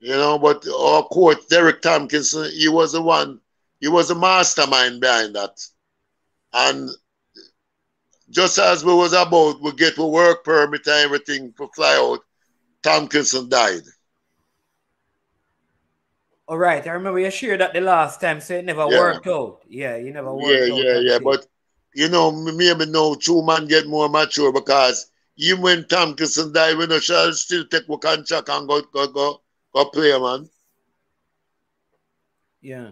Speaker 6: You know, but our coach Derek Tompkinson, he was the one, he was the mastermind behind that. And just as we was about, we get a work permit and everything for fly out, Tompkinson died.
Speaker 5: All right, I remember you shared that the last time, so it never
Speaker 6: Yeah.
Speaker 5: worked out. Yeah, you never worked
Speaker 6: Yeah,
Speaker 5: out.
Speaker 6: yeah,
Speaker 5: that
Speaker 6: yeah. But you know, maybe now two man get more mature because even when Tompkinson died, we no shall still take a contract and go go go go play, man.
Speaker 5: yeah,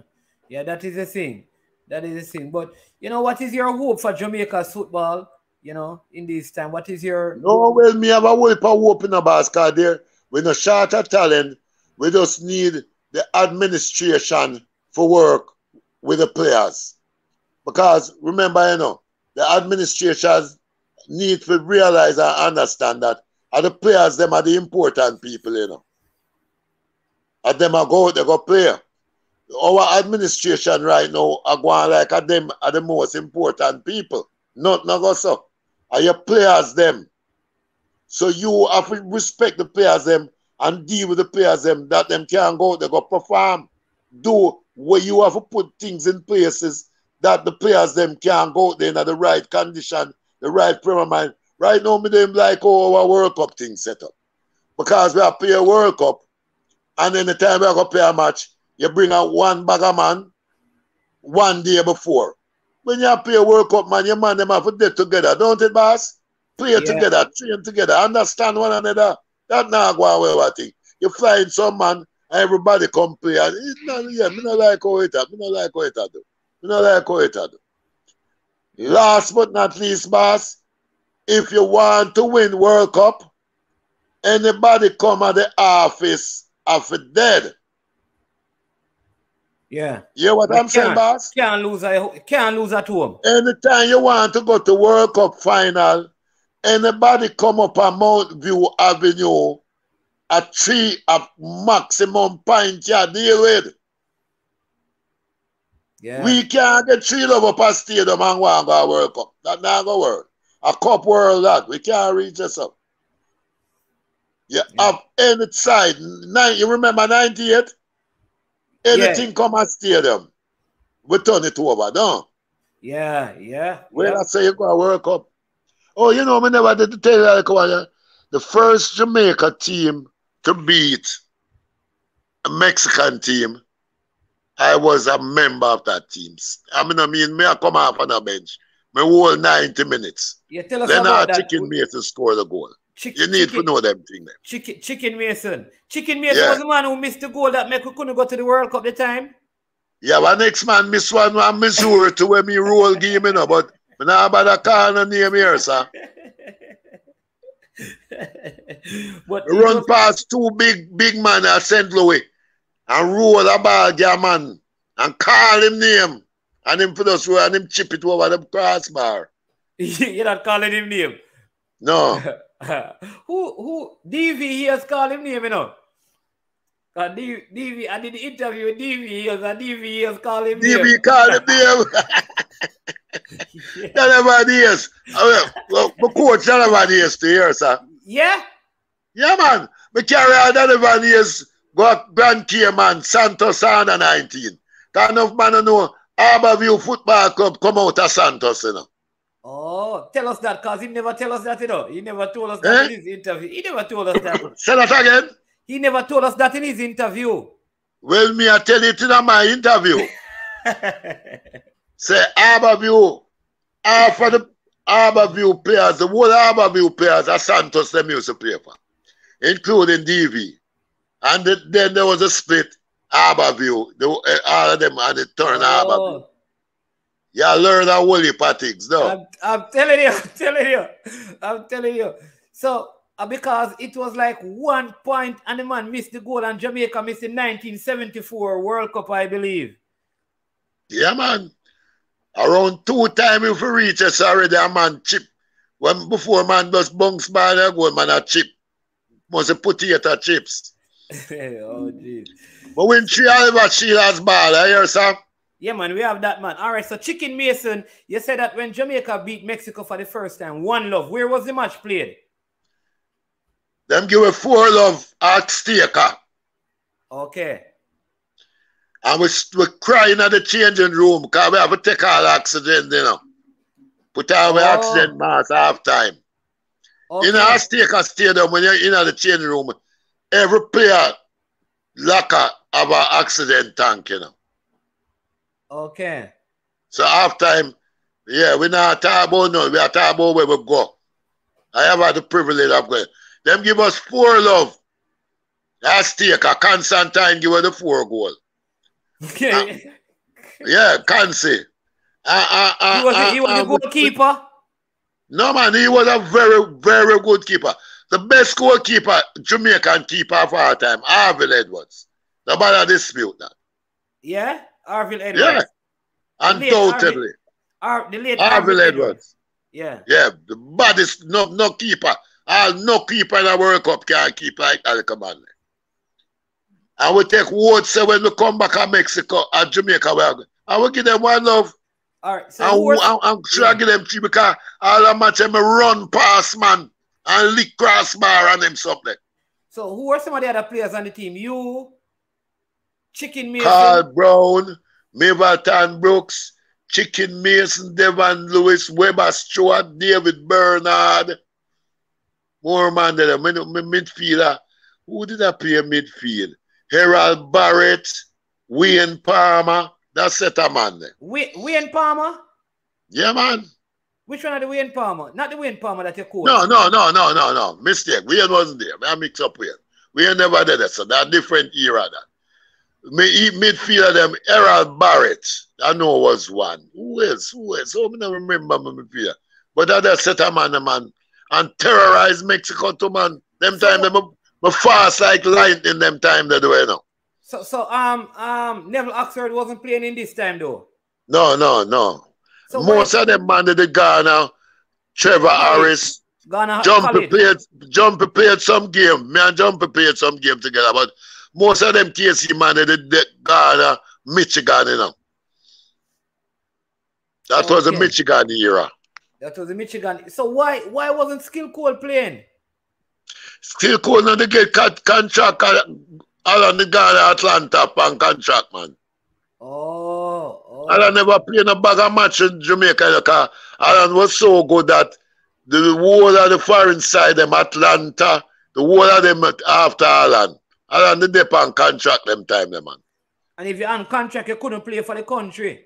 Speaker 5: yeah, that is the thing. That is the thing. But you know, what is your hope for Jamaica's football? You know, in this time, what is your
Speaker 6: No, well, me have a whole of hope in the basket there. We no short of talent. We just need the administration for work with the players. Because remember, you know, the administrators need to realize and understand that are the players them are the important people, you know. And them are go, they go play. Our administration right now are going like are them are the most important people. Not not so. Are your players them. So you have to respect the players them and deal with the players them that them can go, they go perform. Do where you have to put things in places that the players them can go there in the right condition, the right frame of mind. Right now, me them like oh, our World Cup thing set up. Because we have play a World Cup, and then the time we have to play a match, you bring out one bag of man one day before. When you play a World Cup, man, your man them have to get together, don't it, boss? Play
Speaker 5: Yeah.
Speaker 6: together, train together, understand one another. That now go away what thing. You in some man, and everybody come play. And it's not, yeah, me not like how it, me not like how it do. Me not like how it do. Last but not least, boss, if you want to win World Cup, anybody come at the office of a dead.
Speaker 5: yeah?
Speaker 6: You hear what
Speaker 5: We
Speaker 6: I'm saying, boss?
Speaker 5: Can't lose. at- Can't lose at home.
Speaker 6: Anytime you want to go to World Cup final, anybody come up on Mount View Avenue, a tree of maximum pint you deal with.
Speaker 5: Yeah.
Speaker 6: We can't get three love up a stadium and go and go a World Cup. That not go work. A cup world that we can't reach us up. You
Speaker 5: Yeah.
Speaker 6: have any side. Nine, you remember 98? Anything come a stadium. We turn it over, don't
Speaker 5: yeah. Yeah.
Speaker 6: Well,
Speaker 5: yeah.
Speaker 6: I say you go to World Cup. Oh, you know, me never did tell you like one, uh, the first Jamaica team to beat a Mexican team. I was a member of that team. I mean, I mean, me I come off on a bench. my whole 90 minutes.
Speaker 5: You tell us
Speaker 6: Then
Speaker 5: about
Speaker 6: our
Speaker 5: that.
Speaker 6: chicken Mason score the goal.
Speaker 5: Chick-
Speaker 6: You need
Speaker 5: chicken,
Speaker 6: to know them things. them.
Speaker 5: Chicken, chicken Mason. Chicken Mason
Speaker 6: Yeah.
Speaker 5: was the man who missed the goal that make we couldn't go to the World Cup the time.
Speaker 6: Yeah, but next man miss one one Missouri to where me roll game, you know, but me not about a call no name here, sir.
Speaker 5: but
Speaker 6: run
Speaker 5: was-
Speaker 6: past two big, big man at St. Louis and roll a ball, man, and call him name. And him for us and him chip it over the crossbar.
Speaker 5: You're not calling him name.
Speaker 6: No.
Speaker 5: who who DV he has called him name, you know. Uh, DV, DV, I did the interview with DV, has, and DV he has called him.
Speaker 6: DB call him. Donovan Hayes. Uh, Well, my coach Donovan Hayes to hear, sir.
Speaker 5: yeah?
Speaker 6: Yeah, man. Me carry on Donovan Hayes, go up Grand man, Santos under 19. Cause enough man who know Harborview Football Club come out of Santos, you know.
Speaker 5: Oh, tell us that, because he never tell us that, you know. He never told us that
Speaker 6: Eh?
Speaker 5: in his interview. He never told us that.
Speaker 6: Say that again.
Speaker 5: He never told us that in his interview.
Speaker 6: Well, me I tell it in my interview. Say Harborview, half of the Harborview players, the whole Harborview players are Santos them used to play for, including DV. And the- then there was a split, Harborview, the, uh, all of them and it turned.
Speaker 5: Oh,
Speaker 6: You learn a whole heap of things, no?
Speaker 5: I'm, I'm telling you, I'm telling you, I'm telling you. So, Uh, because it was like one point and the man missed the goal and Jamaica missed the 1974 World Cup, I believe.
Speaker 6: Yeah, man. Around two time if we reach us already, a man chip. When before man does bounce ball and go, man a chip. Must a potato chips.
Speaker 5: oh, jeez.
Speaker 6: But when she three she has ball, I hear sir.
Speaker 5: Yeah, man, we have that, man. All right, so Chicken Mason, you said that when Jamaica beat Mexico for the first time, one love. Where was the match played?
Speaker 6: Them give a four love at Azteca. Ah.
Speaker 5: Okay.
Speaker 6: And we, we crying at the changing room because we have to take all oxygen, you know. Put our
Speaker 5: Oh.
Speaker 6: oxygen mask half time.
Speaker 5: okay.
Speaker 6: In our Azteca Stadium, when you're in the changing room, every player locker have an oxygen tank, you know.
Speaker 5: Okay.
Speaker 6: So half time, yeah, we're not talk about no, we are talking about where we go. I have had the privilege of going. Them give us four love. That's take a Constantine give us the four goal.
Speaker 5: Okay.
Speaker 6: Yeah, Kansi. Uh, uh, uh,
Speaker 5: he was,
Speaker 6: uh,
Speaker 5: he was
Speaker 6: uh,
Speaker 5: the goalkeeper.
Speaker 6: No man, he was a very, very good keeper. The best goalkeeper, Jamaican keeper of all time, Harvey Edwards. Nobody dispute that.
Speaker 5: Yeah? Arville
Speaker 6: Yeah,
Speaker 5: Edwards.
Speaker 6: undoubtedly.
Speaker 5: Ar- the late
Speaker 6: Harvey
Speaker 5: Arville
Speaker 6: Edwards.
Speaker 5: Yeah.
Speaker 6: Yeah, the baddest no no keeper. All no keeper in the World Cup can keep like Alec Manley. And we take words so when we come back to Mexico and Jamaica, we. And we give them one love.
Speaker 5: All right. So
Speaker 6: And,
Speaker 5: who
Speaker 6: we-
Speaker 5: was-
Speaker 6: and, and sure I give them three because all the match them run past man and lick crossbar and them something.
Speaker 5: So who are some of the other players on the team? You, Chicken Mason.
Speaker 6: Carl Brown, Milverton Brooks, Chicken Mason, Devon Lewis, Weber Stewart, David Bernard. More man than them. Mid- mid- Midfielder. Who did I play midfield? Harold Barrett, Wayne Palmer. That's set a man there.
Speaker 5: Wayne, Palmer.
Speaker 6: Yeah, man.
Speaker 5: Which one are the Wayne Palmer? Not the Wayne Palmer that you called.
Speaker 6: No, no, no, no, no, no. Mistake. Wayne wasn't there. I mix up Wayne. Wayne never did that. So that different era that. Midfielder them Harold Barrett. I know was one. Who else? Who else? Oh, I don't remember my midfielder. But that set a man, a man, and terrorize Mexico to man. Them
Speaker 5: So-
Speaker 6: time them me fast like lightning. Them time they do you know.
Speaker 5: So so um um Neville Oxford wasn't playing in this time though.
Speaker 6: No, no, no.
Speaker 5: So
Speaker 6: Most of them man did the Ghana, Trevor
Speaker 5: Right.
Speaker 6: Harris,
Speaker 5: Ghana
Speaker 6: Jumpy
Speaker 5: College.
Speaker 6: played Jumpy played some game. Me and Jumpy played some game together, but most of them KC man did the Ghana, Michigan, you know. That was the Michigan era.
Speaker 5: That was the Michigan. So why why wasn't Skill Cole playing?
Speaker 6: Skill Cole not get cut contract Alan the Ghana Atlanta pan contract, man.
Speaker 5: Oh, oh.
Speaker 6: Alan never played a bag of match in Jamaica because Alan was so good that the whole of the foreign side, them Atlanta, the whole of them after Alan. Alan they pan contract them time, them man.
Speaker 5: And if you're on contract, you couldn't play for the country.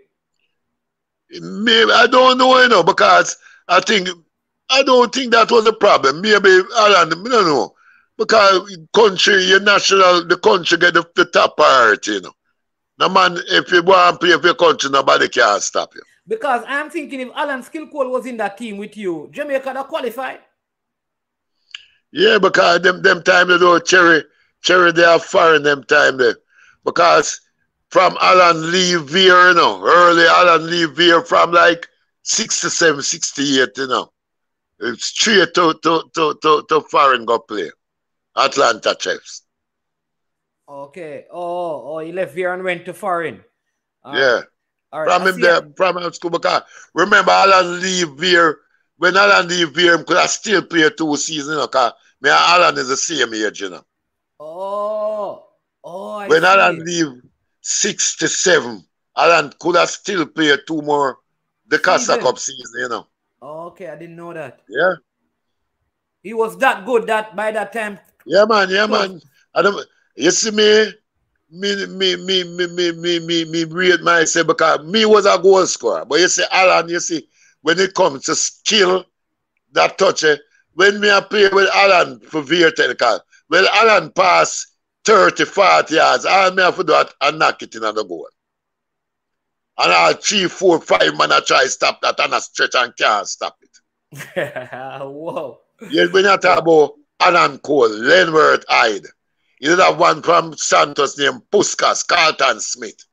Speaker 6: Maybe I don't know, you know, because I think I don't think that was a problem. Maybe Alan, I don't know. Because country, your national, the country get the, the top priority, you know. No man, if you want to play for your country, nobody can stop you.
Speaker 5: Because I'm thinking if Alan Skillcole was in that team with you, Jamaica would qualify.
Speaker 6: Yeah, because them them time they do cherry cherry they are foreign them time there. Because from Alan Lee Veer, you know, early Alan Lee Veer from like 67, 68, you know. It's straight to to to to, to foreign go play. Atlanta Chiefs.
Speaker 5: Okay. Oh, oh, he left here and went to foreign.
Speaker 6: yeah. All right. From him there, from him school because remember Alan Lee Veer when Alan leave here, could I still play two seasons, you know, because me and Alan is the same age, you know.
Speaker 5: Oh, oh, I
Speaker 6: When
Speaker 5: see.
Speaker 6: Alan leave 67, Alan could have still play two more the Casa Cup season, you know.
Speaker 5: Oh, okay, I didn't know that.
Speaker 6: Yeah.
Speaker 5: He was that good that by that time.
Speaker 6: Yeah, man, yeah, man. I don't, you see me, me, me, me, me, me, me, me, me rate myself because me was a goal scorer. But you see, Alan, you see, when it comes to skill, that touch, eh, when me a play with Alan for Vere technical, when Alan pass 30, 40 yards, all me have to do is and knock it in on the goal. And all three, four, five man I try stop that and I stretch and can't stop it.
Speaker 5: Whoa.
Speaker 6: You talk about Alan Cole, Lenworth Hyde, you did have one from Santos named Puskas, Carlton Smith.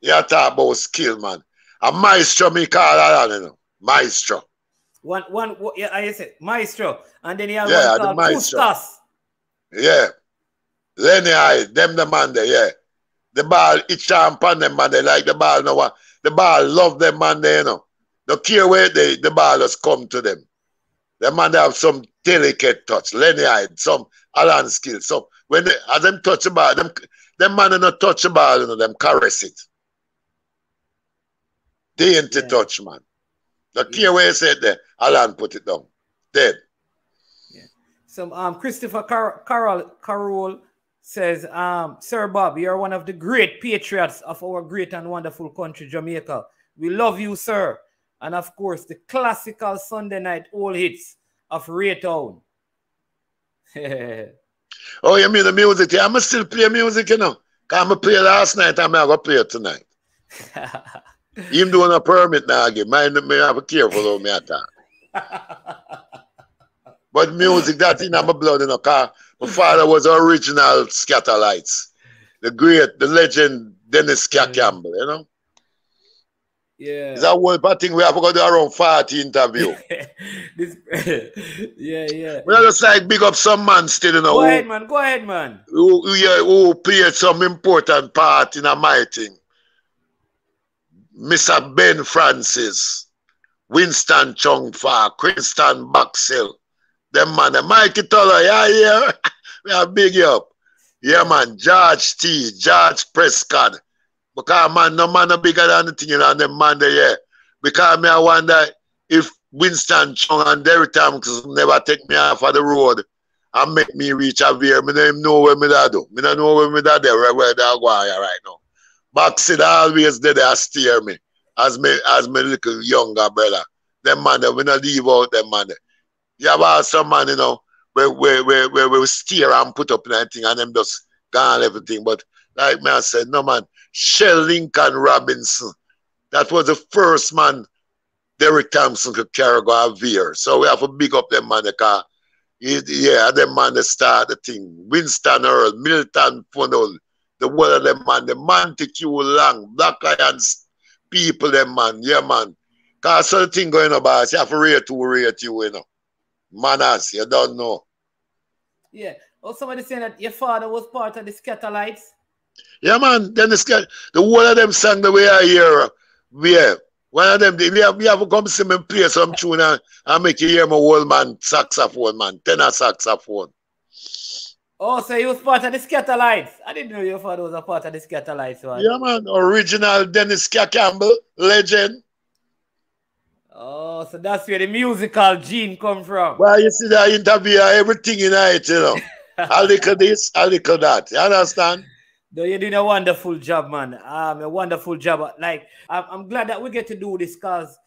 Speaker 6: You talk about skill, man. A maestro, me call Alan, you know. Maestro.
Speaker 5: One, one, yeah, I said maestro, and then you have
Speaker 6: Yeah,
Speaker 5: one called. Puskas.
Speaker 6: Yeah. Lenny Hyde, them the man there, yeah. The ball and pan them man, they like the ball no one. The ball love them man there, you know. No care where they the ball has come to them. The man they have some delicate touch. Lenny Hyde, some Alan skill. So when they as them touch the ball, them them man they not touch the ball, you know, them caress it. They ain't the touch, man. No care where you said there, Alan put it down. Dead.
Speaker 5: Some um Christopher Car- Carol Carol says, um, Sir Bob, you're one of the great patriots of our great and wonderful country, Jamaica. We love you, sir. And of course, the classical Sunday night all hits of Raytown.
Speaker 6: Oh, you mean the music? Yeah, I'm still play music, you know. Cause I play last night, I'm gonna play it tonight. Even doing a permit now, again. Mind me, have a careful how me attack. But music, that in my blood, you know, cause my father was original Skatalites. The great, the legend Dennis Scott mm. Campbell, you know.
Speaker 5: yeah.
Speaker 6: Is that one bad thing we have to go do around 40 interview.
Speaker 5: this, yeah, yeah.
Speaker 6: we just like big up some man still, you know,
Speaker 5: Go
Speaker 6: who-
Speaker 5: ahead, man. Go ahead, man.
Speaker 6: who, who, yeah, who played some important part in a my thing. Mr. Ben Francis, Winston Chung Fa, Winston Boxell, them man, the Mikey Toller, oh, yeah, yeah, we are big you up. Yeah, man, George T, George Prescott. Because man, no man no bigger than the thing, you know, and them man there, yeah. Because me, I wonder if Winston Chung and Derek Thompson never take me off of the road and make me reach a Vere. Me don't know where me da do. Me don't know where me da there, where, where da go here right now. Boxing always there, they steer me as me as my little younger brother. Them man, we not leave out them man. You have uh, some man, you know, where where where where we steer and put up that thing and them just gone everything. But like I said, no man, Shell Lincoln Robinson. That was the first man Derek Thompson could carry go Vere. So we have to big up them man because he- yeah, them man that start the thing. Winston Earl, Milton Funnel, the one of them man, the Montague Lang, Black Lions people, them man, yeah man. Cause so the thing going boss, you have to rate who rate you, you know. Manners, you don't know.
Speaker 5: Yeah. Oh, somebody saying that your father was part of the Skatalites.
Speaker 6: Yeah, man. Then it's got the one of them sang the way I hear. Yeah. One of them, we have, we have come see me play some tune and, and make you hear my old man saxophone, man. Tenor saxophone.
Speaker 5: Oh, so he was part of the Skatalites. I didn't know your father was a part of the Skatalites. One.
Speaker 6: Yeah, man. Original Dennis K. Campbell, legend.
Speaker 5: Oh, so that's where the musical gene come from.
Speaker 6: Well, you see that interview, everything in it, you know. a little this, a little that. You understand?
Speaker 5: No, you're doing a wonderful job, man. Um, a wonderful job. Like, I'm, I'm glad that we get to do this because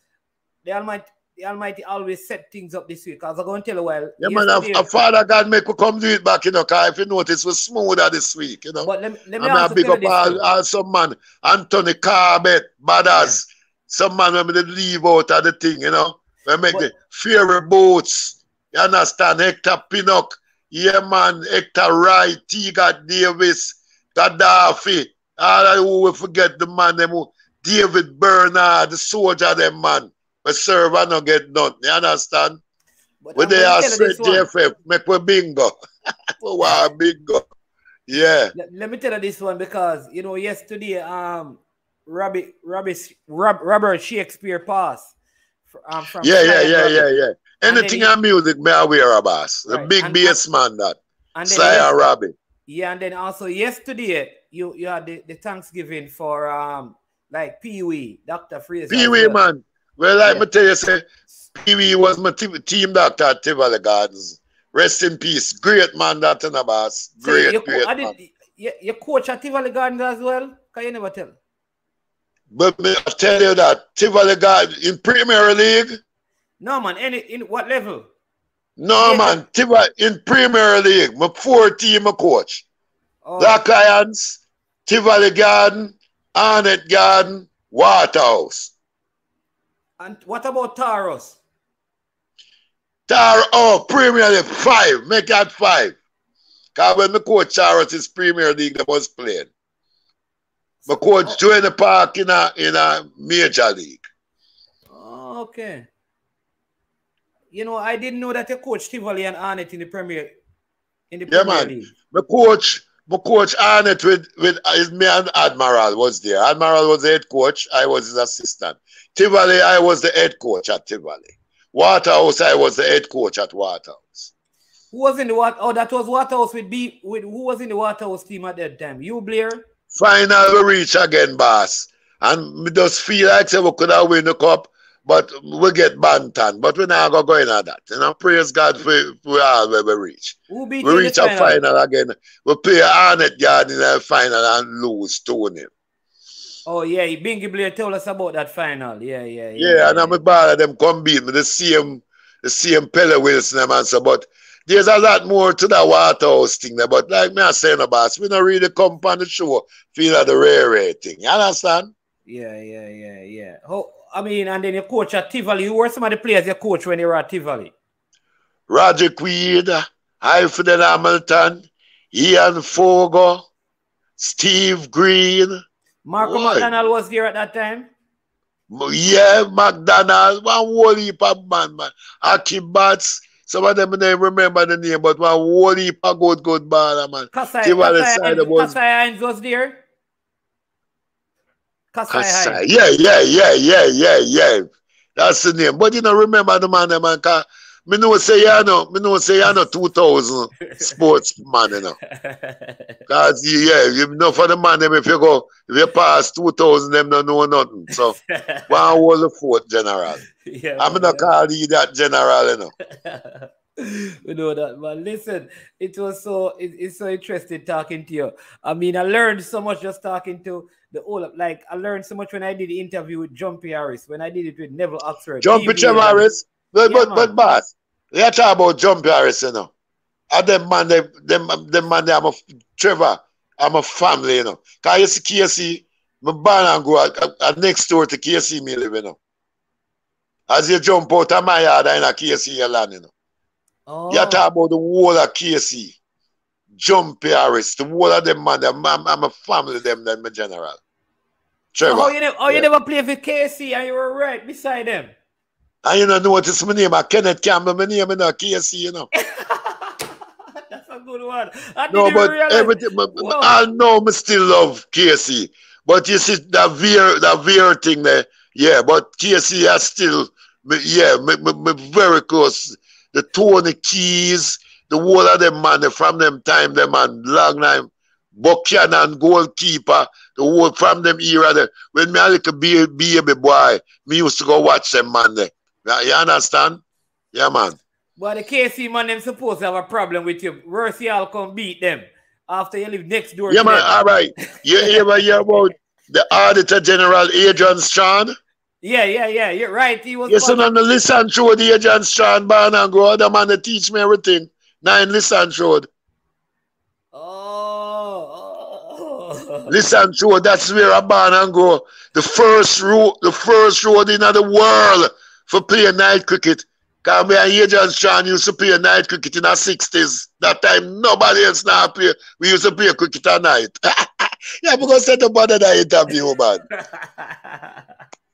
Speaker 5: the Almighty, the Almighty always set things up this week. Because I'm going to tell you, well,
Speaker 6: Yeah, man, a, a Father God make we come do it back, you know, because if you notice, we're smoother this week, you know.
Speaker 5: But let me, let me
Speaker 6: not
Speaker 5: also
Speaker 6: big up all, all some man, Anthony Carbet, Badders, some man when they leave out of the thing, you know. We make
Speaker 5: But-
Speaker 6: the Fury Boats, you understand? Hector Pinnock, yeah man, Hector Wright, Tiga Davis, Gaddafi, all who we forget the man, them who, David Bernard, the soldier, them man. We serve and not get none, you understand?
Speaker 5: But
Speaker 6: When they are straight. JFF, make we bingo. we want bingo. Yeah.
Speaker 5: Let, let me tell you this one because you know yesterday um Robbie Robbie Rob, Robert Shakespeare pass. um, from
Speaker 6: Yeah, yeah, yeah, yeah, yeah. Anything on music, me aware of us. The
Speaker 5: Right,
Speaker 6: big
Speaker 5: and-
Speaker 6: bass man that.
Speaker 5: and then
Speaker 6: Sly Robbie.
Speaker 5: yeah and then also yesterday you you had the, the Thanksgiving for um like Pee Wee Dr. Fraser
Speaker 6: Pee Wee,
Speaker 5: well.
Speaker 6: man. Well, like
Speaker 5: Yeah.
Speaker 6: me tell you, say, Pee Wee was my te- team doctor at Tivoli Gardens. Rest in peace. Great man, that in the boss.
Speaker 5: So
Speaker 6: Great,
Speaker 5: you,
Speaker 6: great
Speaker 5: I
Speaker 6: man.
Speaker 5: did, you, you coach at Tivoli Gardens as well? Can you never tell?
Speaker 6: But me I tell you that Tivoli Gardens in Premier League,
Speaker 5: No man, any in what level?
Speaker 6: no
Speaker 5: Yeah.
Speaker 6: man, Tivoli in Premier League, my four team a coach.
Speaker 5: Oh,
Speaker 6: Black Lions, Tivoli Garden, Arnett Garden, Waterhouse.
Speaker 5: and what about Taros?
Speaker 6: Tar oh Premier League five, make that five. Cause when the coach Taros is Premier League, they was playing. My coach joined the park in a in a major league.
Speaker 5: Oh, okay. You know, I didn't know that you coached Tivoli and Arnett in the Premier in the
Speaker 6: Yeah,
Speaker 5: Premier
Speaker 6: man.
Speaker 5: League.
Speaker 6: My coach, my coach Arnett with with uh, is me and Admiral was there. Admiral was the head coach, I was his assistant. Tivoli, I was the head coach at Tivoli. Waterhouse, I was the head coach at Waterhouse.
Speaker 5: Who was in the water? Oh, that was Waterhouse with B. With who was in the Waterhouse team at that time? You, Blair?
Speaker 6: Final we reach again, boss. And me just feel like say we could have win the cup, but we get Bantan. But we not gonna go in at that. And I praise God for, for all where we reach.
Speaker 5: Who beat
Speaker 6: We reach a final again. We play Arnett Yard in the final and lose 2 0.
Speaker 5: Oh yeah, Bingy Blair tell us about that final. Yeah, yeah, yeah.
Speaker 6: Yeah, and I'm a ball of them come beat me. The same, the same Pele Wilson and so, but there's a lot more to that Waterhouse thing there. But like me I say no boss, we don't really come on the show, feel like the rare rare thing. You understand?
Speaker 5: Yeah, yeah, yeah, yeah. Oh, I mean, and then you coach at Tivoli. Who were some of the players you coach when you were at Tivoli?
Speaker 6: Roger Queed, Alfred Hamilton, Ian Fogo, Steve Green,
Speaker 5: Marco? McDonald was there at that time.
Speaker 6: Yeah, McDonald, one whole heap of man, man. Aki Bats, some of them don't remember the name, but one whole heap of good, good baller, man.
Speaker 5: Kasai, Kasai,
Speaker 6: side was
Speaker 5: Kasai Hines was there. Kasai
Speaker 6: Kasai.
Speaker 5: Hines.
Speaker 6: Yeah, yeah, yeah, yeah, yeah, yeah. That's the name. But you know, remember the man, the man, cause me know say you know, me know say you know 2000 sportsman, you know. Cause yeah, you know for the man them if you go if you pass 2000 them don't know nothing. So one was the fourth general.
Speaker 5: yeah,
Speaker 6: I'm not call you that general, you know.
Speaker 5: we know that, man. Listen, it was so it, it's so interesting talking to you. I mean, I learned so much just talking to the whole like I learned so much when I did the interview with Jumpy Harris, when I did it with Neville Oxford.
Speaker 6: Jumpy Harris. But
Speaker 5: Yeah,
Speaker 6: but,
Speaker 5: man.
Speaker 6: but boss, you talk about Jumpy Harris, you know. And them man, them, them, them man, they, I'm a Trevor, I'm a family, you know. Cause you see KC, my born and up, uh, uh, next door to KC me live, you know. As you jump out of my yard in a KC land, you know.
Speaker 5: Oh,
Speaker 6: You talk about the whole of KC, Jumpy Harris, the whole of them man, them, I'm, I'm a family them, them, my general. Trevor.
Speaker 5: how you, never, how you
Speaker 6: Yeah.
Speaker 5: never play for KC and you were right beside them?
Speaker 6: You know, notice my name, I Kenneth Campbell, my name, know, KC, you know.
Speaker 5: That's a good one. I
Speaker 6: No, but
Speaker 5: realize.
Speaker 6: everything, but I know me still love KC. But you see that Vere, that Vere thing there, yeah. But KC I still, yeah, me, me, me very close. The Tony Keys, the whole of them man, from them time, them man, long time. Buchanan goalkeeper, the whole from them era there. When me a little baby boy, me used to go watch them man there. You, understand? Yeah, man.
Speaker 5: But the KC man, them supposed to have a problem with you. Worse, y'all come beat them. after you live next door.
Speaker 6: Yeah,
Speaker 5: to
Speaker 6: man.
Speaker 5: them.
Speaker 6: All right. You ever hear about the Auditor General Adrian Strachan?
Speaker 5: Yeah, yeah, yeah. You're right. He was. Part-
Speaker 6: and on the listen through the Adrian Strachan barn and go. The man that teach me everything. Nine listen through.
Speaker 5: Oh, oh.
Speaker 6: Listen through. That's where I born and go. The first road, the first road in the world for playing night cricket. Cause me and Adrian Strachan used to play night cricket in the sixties. That time nobody else now play. We used to play cricket at night. yeah, because set up another interview, man.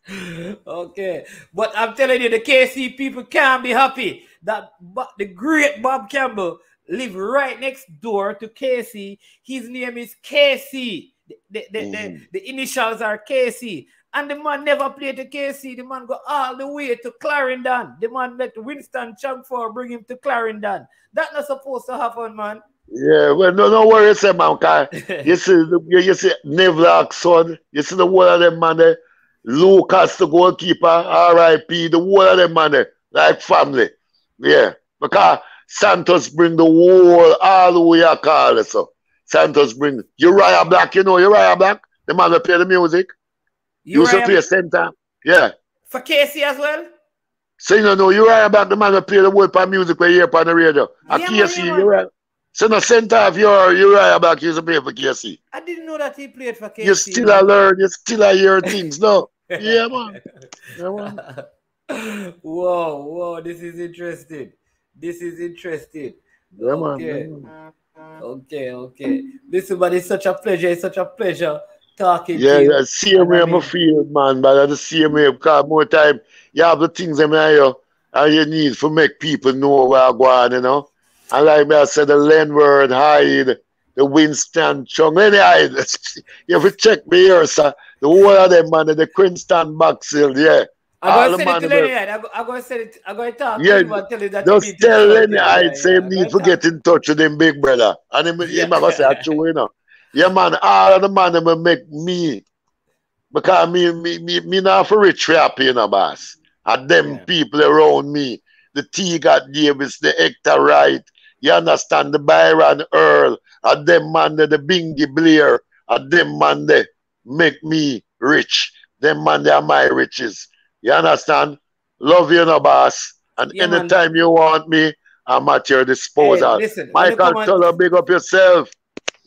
Speaker 5: okay, but I'm telling you, the KC people can't be happy that the great Bob Campbell live right next door to KC. His name is KC. The, the, the, the,
Speaker 6: mm.
Speaker 5: the initials are KC. And the man never played to KC. The man go all the way to Clarendon. The man let Winston Chamfort bring him to Clarendon. That not supposed to happen, man.
Speaker 6: Yeah, well, no, no worry, say, man. You see, you, you see Neville son. You see the whole of them man there. Lucas, the goalkeeper, R.I.P. The whole of them man there, like family. Yeah, because Santos bring the whole all the way across. So Santos bring Uriah Black. You know Uriah Black, the man that play the music.
Speaker 5: You
Speaker 6: used to
Speaker 5: right
Speaker 6: play center. Yeah.
Speaker 5: for KC as well?
Speaker 6: So you know, no, Uriah Black, the man that play the whole part music when you hear on the radio. A
Speaker 5: Yeah, man,
Speaker 6: KC,
Speaker 5: yeah, man.
Speaker 6: Uriah. So no center of your Uriah Black used to play for KC.
Speaker 5: I didn't know that he played for KC.
Speaker 6: You still a learn, you still hear things, no? Yeah, man. Yeah, man.
Speaker 5: whoa, whoa, this is interesting. This is interesting.
Speaker 6: Yeah, man.
Speaker 5: Okay.
Speaker 6: Yeah, man.
Speaker 5: Okay, okay. Listen, but it's such a pleasure. It's such a pleasure talking
Speaker 6: Yeah,
Speaker 5: to you.
Speaker 6: yeah, same way
Speaker 5: I
Speaker 6: I'm feel, man, but at the same way, because more time, you have the things them in you, and you need to make people know where I'm going, you know? And like me, I said, the Lenworth Hyde, the Winston Chung, any Hyde, you have to check me here, sir. The whole of them, man, the Quinston Boxill, yeah.
Speaker 5: I'm gonna send it to Lenny Hyde. I'm going to send it. I'm going to talk
Speaker 6: Yeah,
Speaker 5: to him and tell him that
Speaker 6: Just tell Lenny
Speaker 5: yeah,
Speaker 6: Hyde, say
Speaker 5: yeah.
Speaker 6: need to get in touch with him big brother. And him, him
Speaker 5: Yeah.
Speaker 6: yeah. say, actually, you know. Yeah, man, all of the man them will make me, because me, me, me, me not for rich happy, you know, boss. And them
Speaker 5: Yeah.
Speaker 6: people around me, the T. God Davis, the Hector Wright, you understand, the Byron Earl, and them man, the, the Bingy Blair, and them man, they make me rich. Them man, they are my riches. You understand? Love you, no boss. And
Speaker 5: Yeah, man.
Speaker 6: anytime you want me, I'm at your disposal.
Speaker 5: Hey, listen,
Speaker 6: Michael Tuller, big up yourself.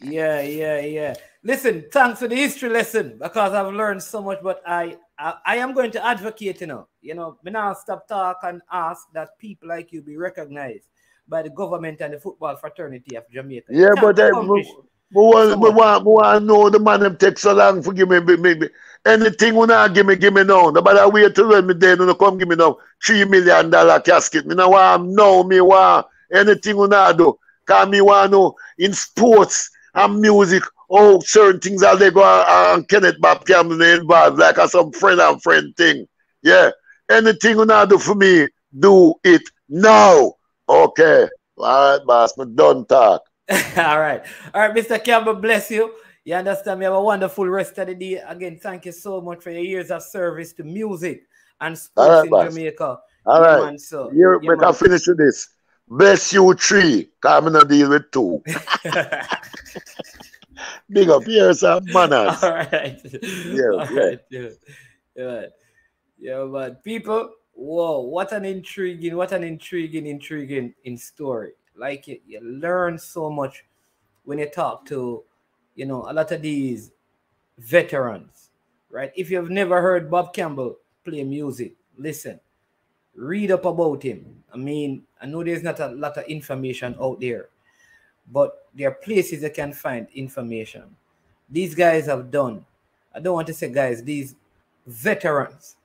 Speaker 5: Yeah, yeah, yeah. Listen, thanks for the history lesson because I've learned so much. But I, I, I am going to advocate. You know, you know, me now stop talk and ask that people like you be recognized by the government and the football fraternity of Jamaica.
Speaker 6: Yeah,
Speaker 5: can't
Speaker 6: but uh, I,
Speaker 5: accomplish-
Speaker 6: me want,
Speaker 5: much.
Speaker 6: want, me want to know the man them take so long for give me, me, me, anything when I give me, give me now. Nobody wait till when me then no come give me now three million dollar casket. Me no want now. Me want anything when I do. Cause me want to know in sports and music how certain things are they go and, Kenneth Bob Campbell involved like a some friend and friend thing. Yeah, anything when I do for me, do it now. Okay. All right, boss. but don't talk.
Speaker 5: All right. All right, Mr. Campbell, bless you. You understand? You have a wonderful rest of the day. Again, thank you so much for your years of service to music and sports
Speaker 6: right,
Speaker 5: in
Speaker 6: boss.
Speaker 5: Jamaica.
Speaker 6: All
Speaker 5: Yeah,
Speaker 6: right.
Speaker 5: man, so,
Speaker 6: You
Speaker 5: yeah,
Speaker 6: make
Speaker 5: man.
Speaker 6: a finish with this. Bless you three. Come and deal with two. Big up here, some manners.
Speaker 5: All right.
Speaker 6: Yeah,
Speaker 5: All
Speaker 6: yeah.
Speaker 5: right. Yeah. Yeah. Yeah, man. People, whoa, what an intriguing, what an intriguing, intriguing in story. Like you, you learn so much when you talk to, you know, a lot of these veterans, right? If you've never heard Bob Campbell play music, listen, read up about him. I mean, I know there's not a lot of information out there, but there are places you can find information. These guys have done, I don't want to say guys, these veterans,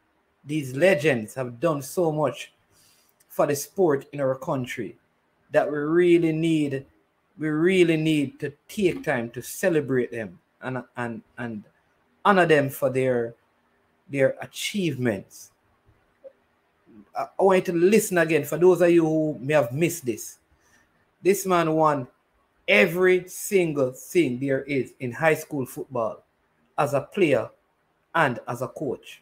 Speaker 5: these legends have done so much for the sport in our country that we really need we really need to take time to celebrate them and and and honor them for their their achievements I, want you to listen again for those of you who may have missed this this man won every single thing there is in high school football as a player and as a coach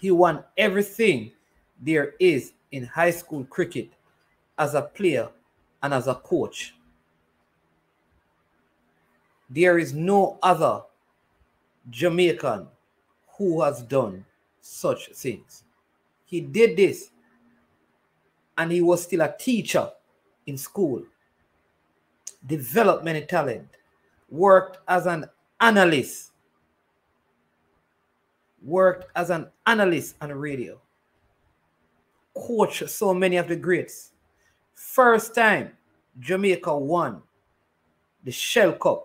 Speaker 5: he won everything there is in high school cricket as a player and as a coach. There is no other Jamaican who has done such things. He did this and he was still a teacher in school, developed many talent, worked as an analyst, worked as an analyst on the radio, coached so many of the greats. First time Jamaica won the Shell Cup,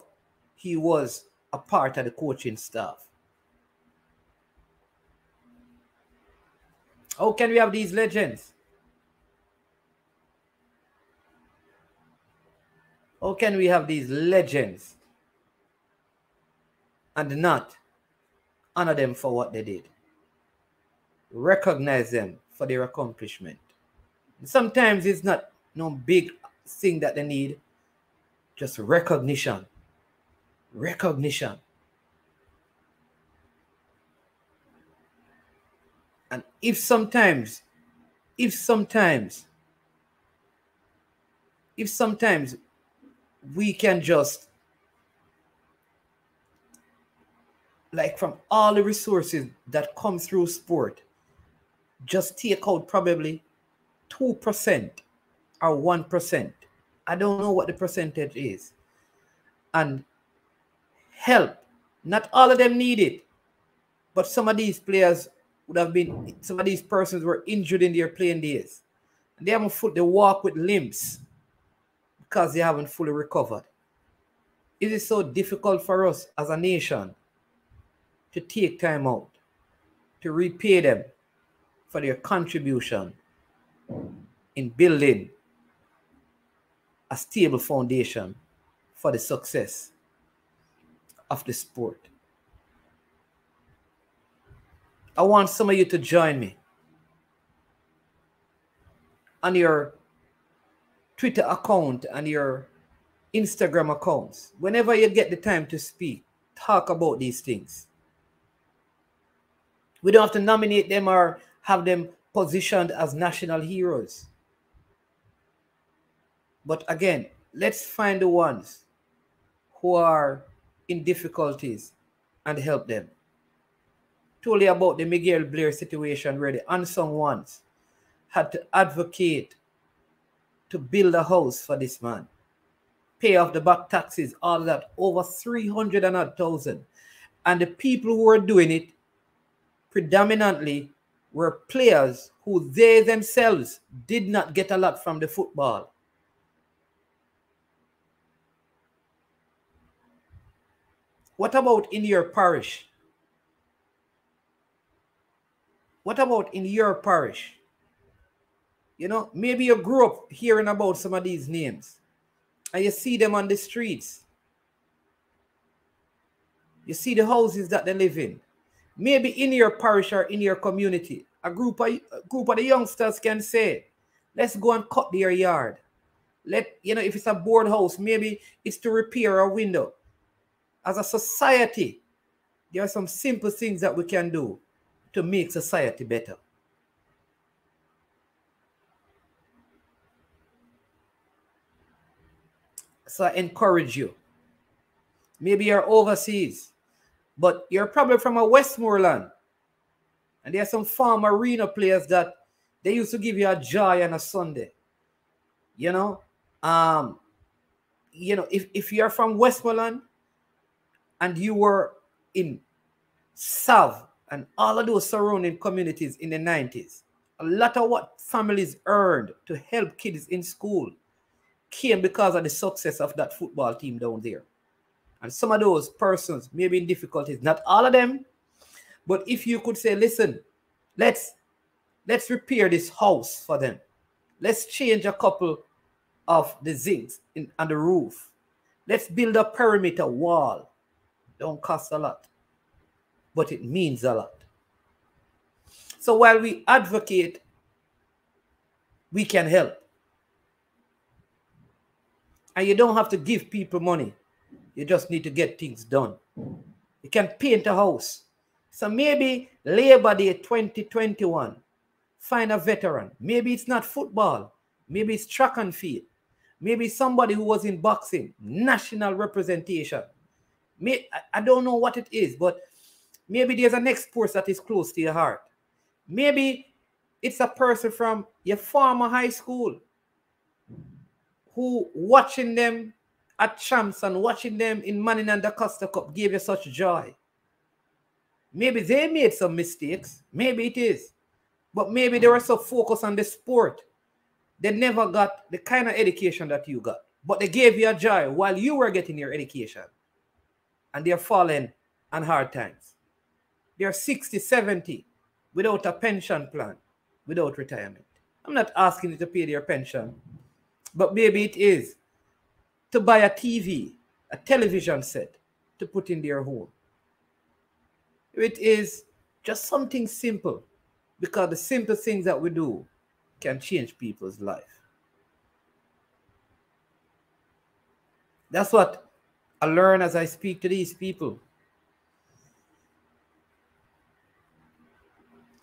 Speaker 5: he was a part of the coaching staff. How can we have these legends? How can we have these legends and not honor them for what they did? Recognize them for their accomplishment. Sometimes it's not no big thing that they need, just recognition. Recognition. And if sometimes, if sometimes, if sometimes we can just like from all the resources that come through sport just take out probably 2% or 1% i don't know what the percentage is. And help. Not all of them need it but some of these players would have been some of these persons were injured in their playing days and they haven't foot they walk with limps because they haven't fully recovered. Is it so difficult for us as a nation to take time out to repay them for their contribution in building a stable foundation for the success of the sport? I want some of you to join me on your Twitter account and your Instagram accounts, whenever you get the time to speak, talk about these things. We don't have to nominate them or have them positioned as national heroes. But again, let's find the ones who are in difficulties and help them. Told you about the Miguel Blair situation where the unsung ones had to advocate to build a house for this man. Pay off the back taxes, all that, over 300 and odd thousand. And the people who were doing it predominantly were players who they themselves did not get a lot from the football. What about in your parish? What about in your parish? You know, maybe you grew up hearing about some of these names and you see them on the streets. You see the houses that they live in. Maybe in your parish or in your community, a group of, a group of the youngsters can say, let's go and cut their yard. Let, you know, if it's a board house, maybe it's to repair a window. As a society, there are some simple things that we can do to make society better. So I encourage you. Maybe you're overseas, but you're probably from a Westmoreland. And there are some former Reno players that they used to give you a joy on a Sunday. You know, um, you know, if, if you're from Westmoreland and you were in South and all of those surrounding communities in the 90s, a lot of what families earned to help kids in school came because of the success of that football team down there. And some of those persons may be in difficulties, not all of them, but if you could say, listen, let's let's repair this house for them. Let's change a couple of the zincs in, on the roof. Let's build a perimeter wall. Don't cost a lot, but it means a lot. So while we advocate, we can help. And you don't have to give people money. You just need to get things done. You can paint a house. So maybe Labor Day 2021, find a veteran. Maybe it's not football. Maybe it's track and field. Maybe somebody who was in boxing, national representation. May, I don't know what it is, but maybe there's an export that is close to your heart. Maybe it's a person from your former high school who watching them at champs and watching them in Manning and daCosta Cup gave you such joy. Maybe they made some mistakes. Maybe it is. But maybe they were so focused on the sport. They never got the kind of education that you got. But they gave you a joy while you were getting your education. And they're falling on hard times. They're 60, 70 without a pension plan, without retirement. I'm not asking you to pay their pension, but maybe it is to buy a TV, a television set to put in their home. It is just something simple because the simple things that we do can change people's life. That's what I learn as I speak to these people.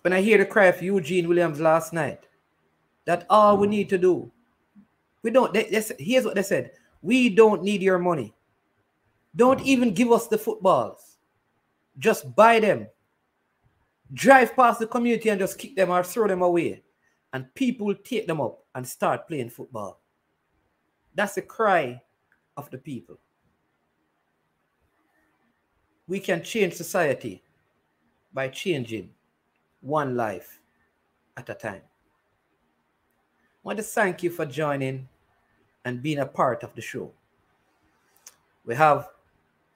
Speaker 5: When I hear the cry of Eugene Williams last night, that all we hmm. need to do, we don't, they, they, here's what they said we don't need your money. Don't hmm. even give us the footballs. Just buy them. Drive past the community and just kick them or throw them away. And people take them up and start playing football. That's the cry of the people. We can change society by changing one life at a time. I want to thank you for joining and being a part of the show. We have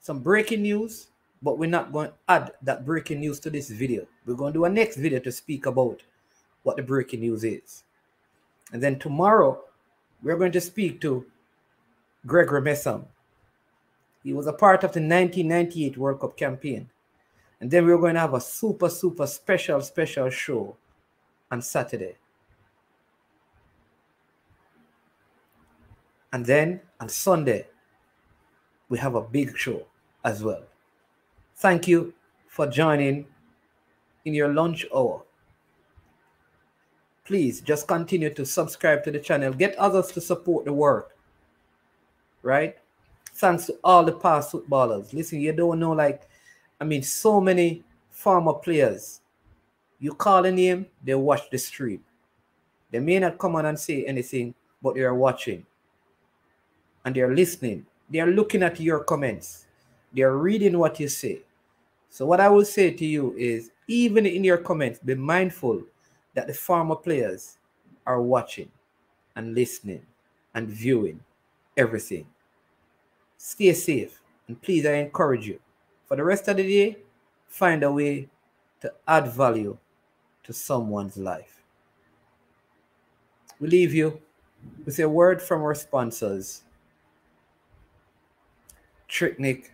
Speaker 5: some breaking news, but we're not going to add that breaking news to this video. We're going to do a next video to speak about what the breaking news is. And then tomorrow, we're going to speak to Gregory Messam. He was a part of the 1998 World Cup campaign. And then we're going to have a super, super special, special show on Saturday. And then on Sunday, we have a big show as well. Thank you for joining in your lunch hour. Please just continue to subscribe to the channel. Get others to support the work. Right? Thanks to all the past footballers. Listen, you don't know, like, I mean, so many former players. You call a name, they watch the stream. They may not come on and say anything, but they are watching and they're listening. They're looking at your comments. They're reading what you say. So what I will say to you is even in your comments, be mindful that the former players are watching and listening and viewing everything. Stay safe and please I encourage you for the rest of the day, find a way to add value to someone's life. We leave you with a word from our sponsors Tricnic.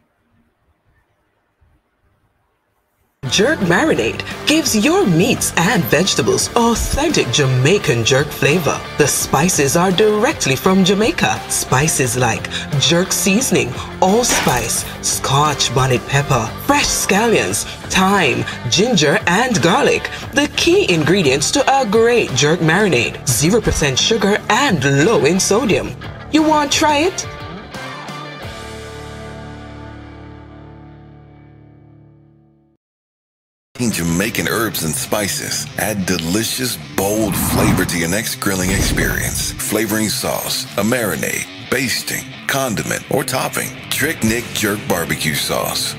Speaker 4: Jerk Marinade gives your meats and vegetables authentic Jamaican jerk flavor. The spices are directly from Jamaica. Spices like jerk seasoning, allspice, scotch bonnet pepper, fresh scallions, thyme, ginger, and garlic. The key ingredients to a great jerk marinade. 0% sugar and low in sodium. You want to try it?
Speaker 3: Jamaican herbs and spices add delicious, bold flavor to your next grilling experience. Flavoring sauce, a marinade, basting, condiment, or topping. Tricnic Jerk Barbecue Sauce.